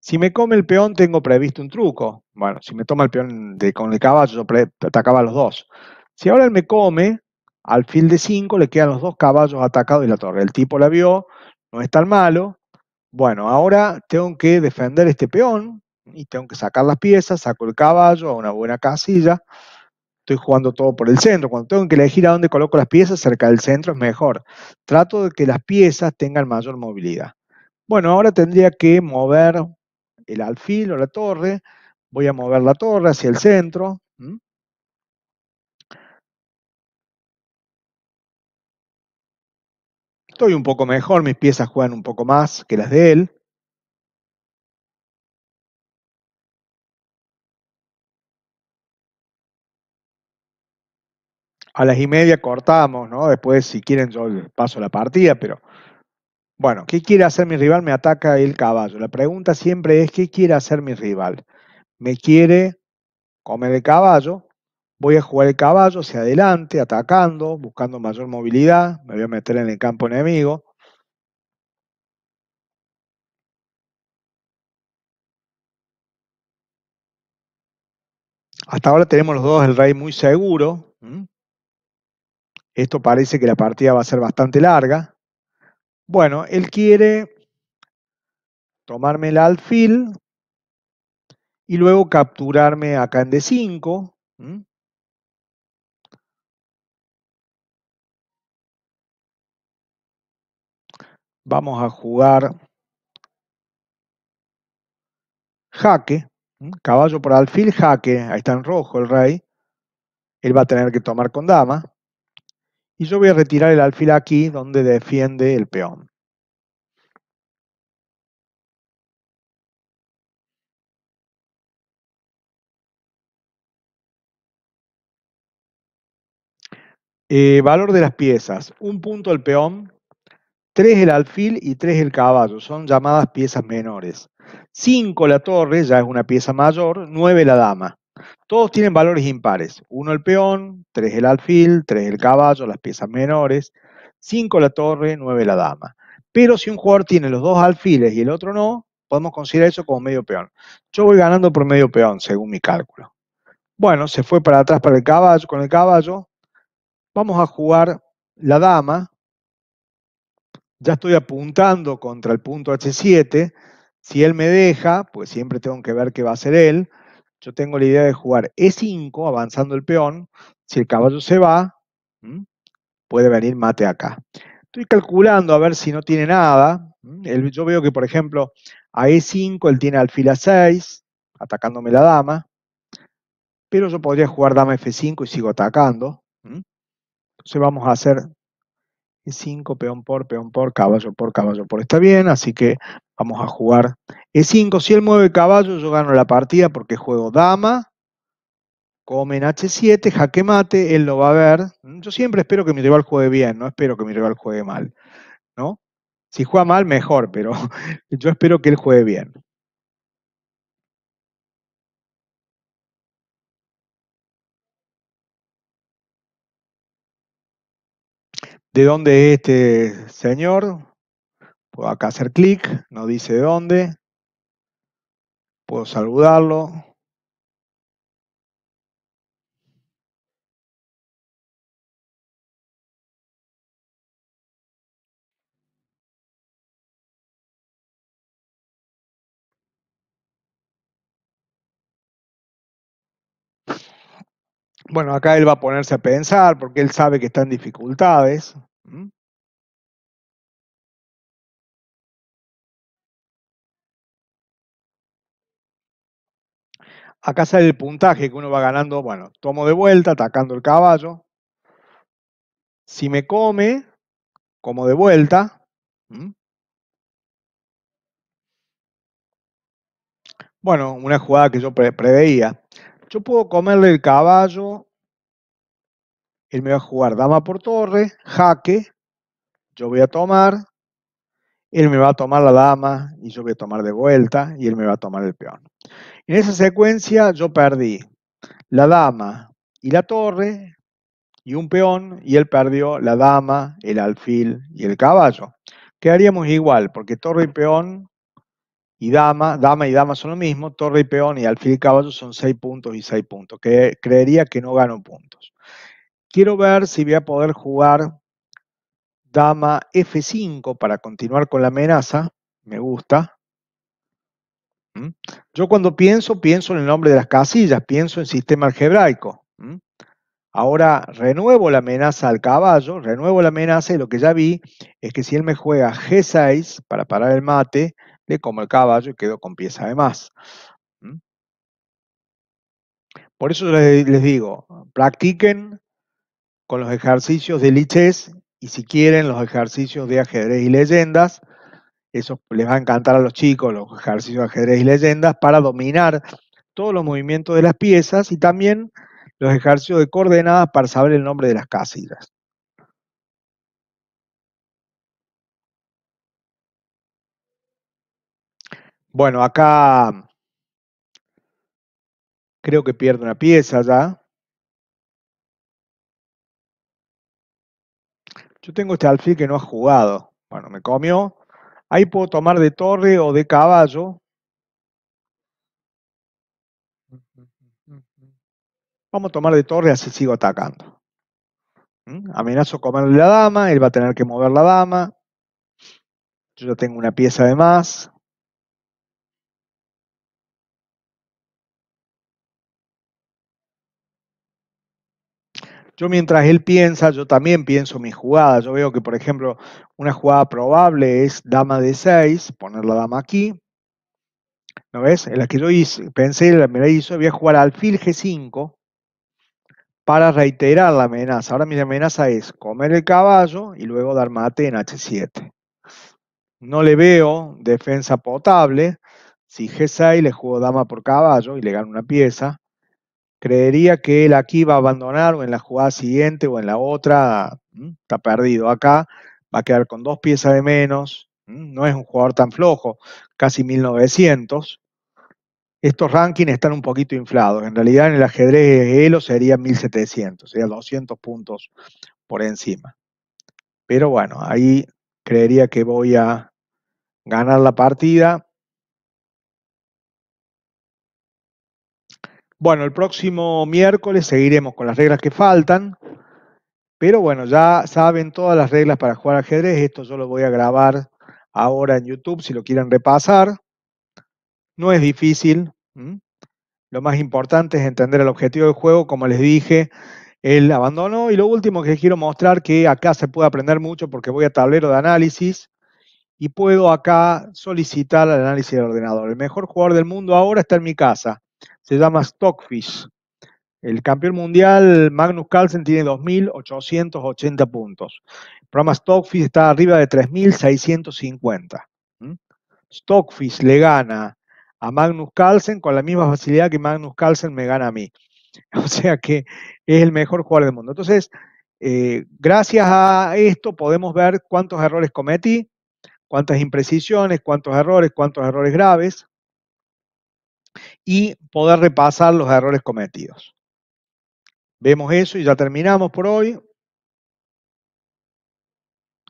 Si me come el peón, tengo previsto un truco. Bueno, si me toma el peón con el caballo, yo atacaba a los dos. Si ahora él me come, al fil de 5 le quedan los dos caballos atacados y la torre. El tipo la vio, no es tan malo. Bueno, ahora tengo que defender este peón y tengo que sacar las piezas, saco el caballo a una buena casilla estoy jugando todo por el centro. Cuando tengo que elegir a dónde coloco las piezas, cerca del centro es mejor. Trato de que las piezas tengan mayor movilidad. Bueno, ahora tendría que mover el alfil o la torre. Voy a mover la torre hacia el centro. Estoy un poco mejor, mis piezas juegan un poco más que las de él. A las y media cortamos, ¿no? Después, si quieren, yo paso la partida, pero bueno, ¿qué quiere hacer mi rival? Me ataca el caballo. La pregunta siempre es, ¿qué quiere hacer mi rival? ¿Me quiere comer el caballo? Voy a jugar el caballo hacia adelante, atacando, buscando mayor movilidad. Me voy a meter en el campo enemigo. Hasta ahora tenemos los dos el rey muy seguro. Esto parece que la partida va a ser bastante larga. Bueno, él quiere tomarme el alfil y luego capturarme acá en D5. Vamos a jugar jaque. Caballo por alfil, jaque. Ahí está en rojo el rey. Él va a tener que tomar con dama. Y yo voy a retirar el alfil aquí donde defiende el peón. Eh, valor de las piezas. Un punto el peón, tres el alfil y tres el caballo. Son llamadas piezas menores. Cinco la torre, ya es una pieza mayor. Nueve la dama. Todos tienen valores impares. Uno el peón, tres el alfil, tres el caballo, las piezas menores. Cinco la torre, nueve la dama. Pero si un jugador tiene los dos alfiles y el otro no, podemos considerar eso como medio peón. Yo voy ganando por medio peón, según mi cálculo. Bueno, se fue para atrás para el caballo, con el caballo. Vamos a jugar la dama. Ya estoy apuntando contra el punto H7. Si él me deja, pues siempre tengo que ver qué va a hacer él. Yo tengo la idea de jugar E5, avanzando el peón. Si el caballo se va, puede venir mate acá. Estoy calculando a ver si no tiene nada. Yo veo que, por ejemplo, a E5 él tiene alfil A6, atacándome la dama. Pero yo podría jugar dama F5 y sigo atacando. Entonces vamos a hacer E5, peón por, peón por, caballo por, caballo por. Está bien, así que vamos a jugar E5. Si él mueve caballo, yo gano la partida porque juego dama, come en H7, jaque mate, él lo va a ver. Yo siempre espero que mi rival juegue bien, no espero que mi rival juegue mal. ¿no? Si juega mal, mejor, pero yo espero que él juegue bien. ¿De dónde es este señor? Puedo acá hacer clic, no dice de dónde. Puedo saludarlo. Bueno, acá él va a ponerse a pensar porque él sabe que está en dificultades. Acá sale el puntaje que uno va ganando. Bueno, tomo de vuelta, atacando el caballo. Si me come, como de vuelta. Bueno, una jugada que yo preveía. Yo puedo comerle el caballo. Él me va a jugar dama por torre, jaque. Yo voy a tomar. Él me va a tomar la dama y yo voy a tomar de vuelta y él me va a tomar el peón. En esa secuencia yo perdí la dama y la torre y un peón y él perdió la dama, el alfil y el caballo. Quedaríamos igual porque torre y peón y dama, dama y dama son lo mismo, torre y peón y alfil y caballo son seis puntos y seis puntos. Que creería que no gano puntos. Quiero ver si voy a poder jugar dama F5 para continuar con la amenaza. Me gusta. Yo cuando pienso, pienso en el nombre de las casillas, pienso en sistema algebraico. Ahora renuevo la amenaza al caballo, renuevo la amenaza y lo que ya vi es que si él me juega G6 para parar el mate, le como el caballo y quedo con pieza de más. Por eso les, digo, practiquen con los ejercicios de lichess y si quieren los ejercicios de ajedrez y leyendas, eso les va a encantar a los chicos, los ejercicios de ajedrez y leyendas, para dominar todos los movimientos de las piezas y también los ejercicios de coordenadas para saber el nombre de las casillas. Bueno, acá creo que pierde una pieza ya. Yo tengo este alfil que no ha jugado. Bueno, me comió. Ahí puedo tomar de torre o de caballo. Vamos a tomar de torre, así sigo atacando. ¿Mm? Amenazo comerle la dama, él va a tener que mover la dama. Yo ya tengo una pieza de más. Yo mientras él piensa, yo también pienso mi jugada. Yo veo que, por ejemplo, una jugada probable es dama de 6, poner la dama aquí. ¿No ves? En la que yo hice, pensé, me la hizo, voy a jugar alfil G5 para reiterar la amenaza. Ahora mi amenaza es comer el caballo y luego dar mate en H7. No le veo defensa potable. Si G6 le juego dama por caballo y le gano una pieza, creería que él aquí va a abandonar o en la jugada siguiente o en la otra, está perdido acá, va a quedar con dos piezas de menos, no es un jugador tan flojo, casi 1900. Estos rankings están un poquito inflados, en realidad en el ajedrez Elo sería 1700, sería 200 puntos por encima. Pero bueno, ahí creería que voy a ganar la partida. Bueno, el próximo miércoles seguiremos con las reglas que faltan. Pero bueno, ya saben todas las reglas para jugar ajedrez. Esto yo lo voy a grabar ahora en YouTube si lo quieren repasar. No es difícil. Lo más importante es entender el objetivo del juego. Como les dije, el abandono. Y lo último que quiero mostrar que acá se puede aprender mucho porque voy a tablero de análisis y puedo acá solicitar el análisis del ordenador. El mejor jugador del mundo ahora está en mi casa. Se llama Stockfish. El campeón mundial Magnus Carlsen tiene 2.880 puntos. El programa Stockfish está arriba de 3.650. Stockfish le gana a Magnus Carlsen con la misma facilidad que Magnus Carlsen me gana a mí. O sea que es el mejor jugador del mundo. Entonces, eh, gracias a esto podemos ver cuántos errores cometí, cuántas imprecisiones, cuántos errores, cuántos errores graves y poder repasar los errores cometidos. Vemos eso y ya terminamos por hoy.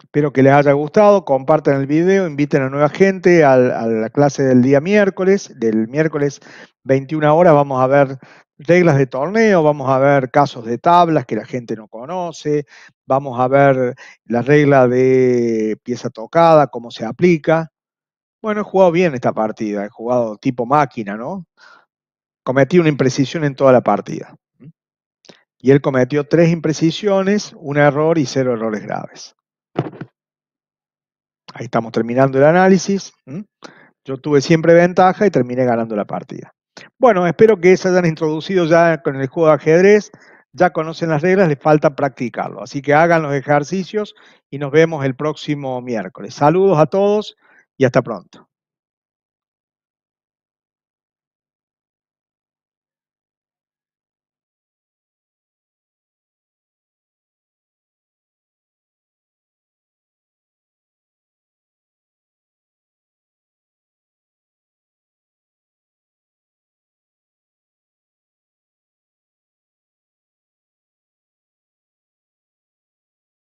Espero que les haya gustado, compartan el video, inviten a nueva gente a, la clase del día miércoles, del miércoles 21 horas vamos a ver reglas de torneo, vamos a ver casos de tablas que la gente no conoce, vamos a ver la regla de pieza tocada, cómo se aplica. Bueno, he jugado bien esta partida, he jugado tipo máquina, ¿no? Cometí una imprecisión en toda la partida. Y él cometió tres imprecisiones, un error y cero errores graves. Ahí estamos terminando el análisis. Yo tuve siempre ventaja y terminé ganando la partida. Bueno, espero que se hayan introducido ya con el juego de ajedrez. Ya conocen las reglas, les falta practicarlo. Así que hagan los ejercicios y nos vemos el próximo miércoles. Saludos a todos y hasta pronto.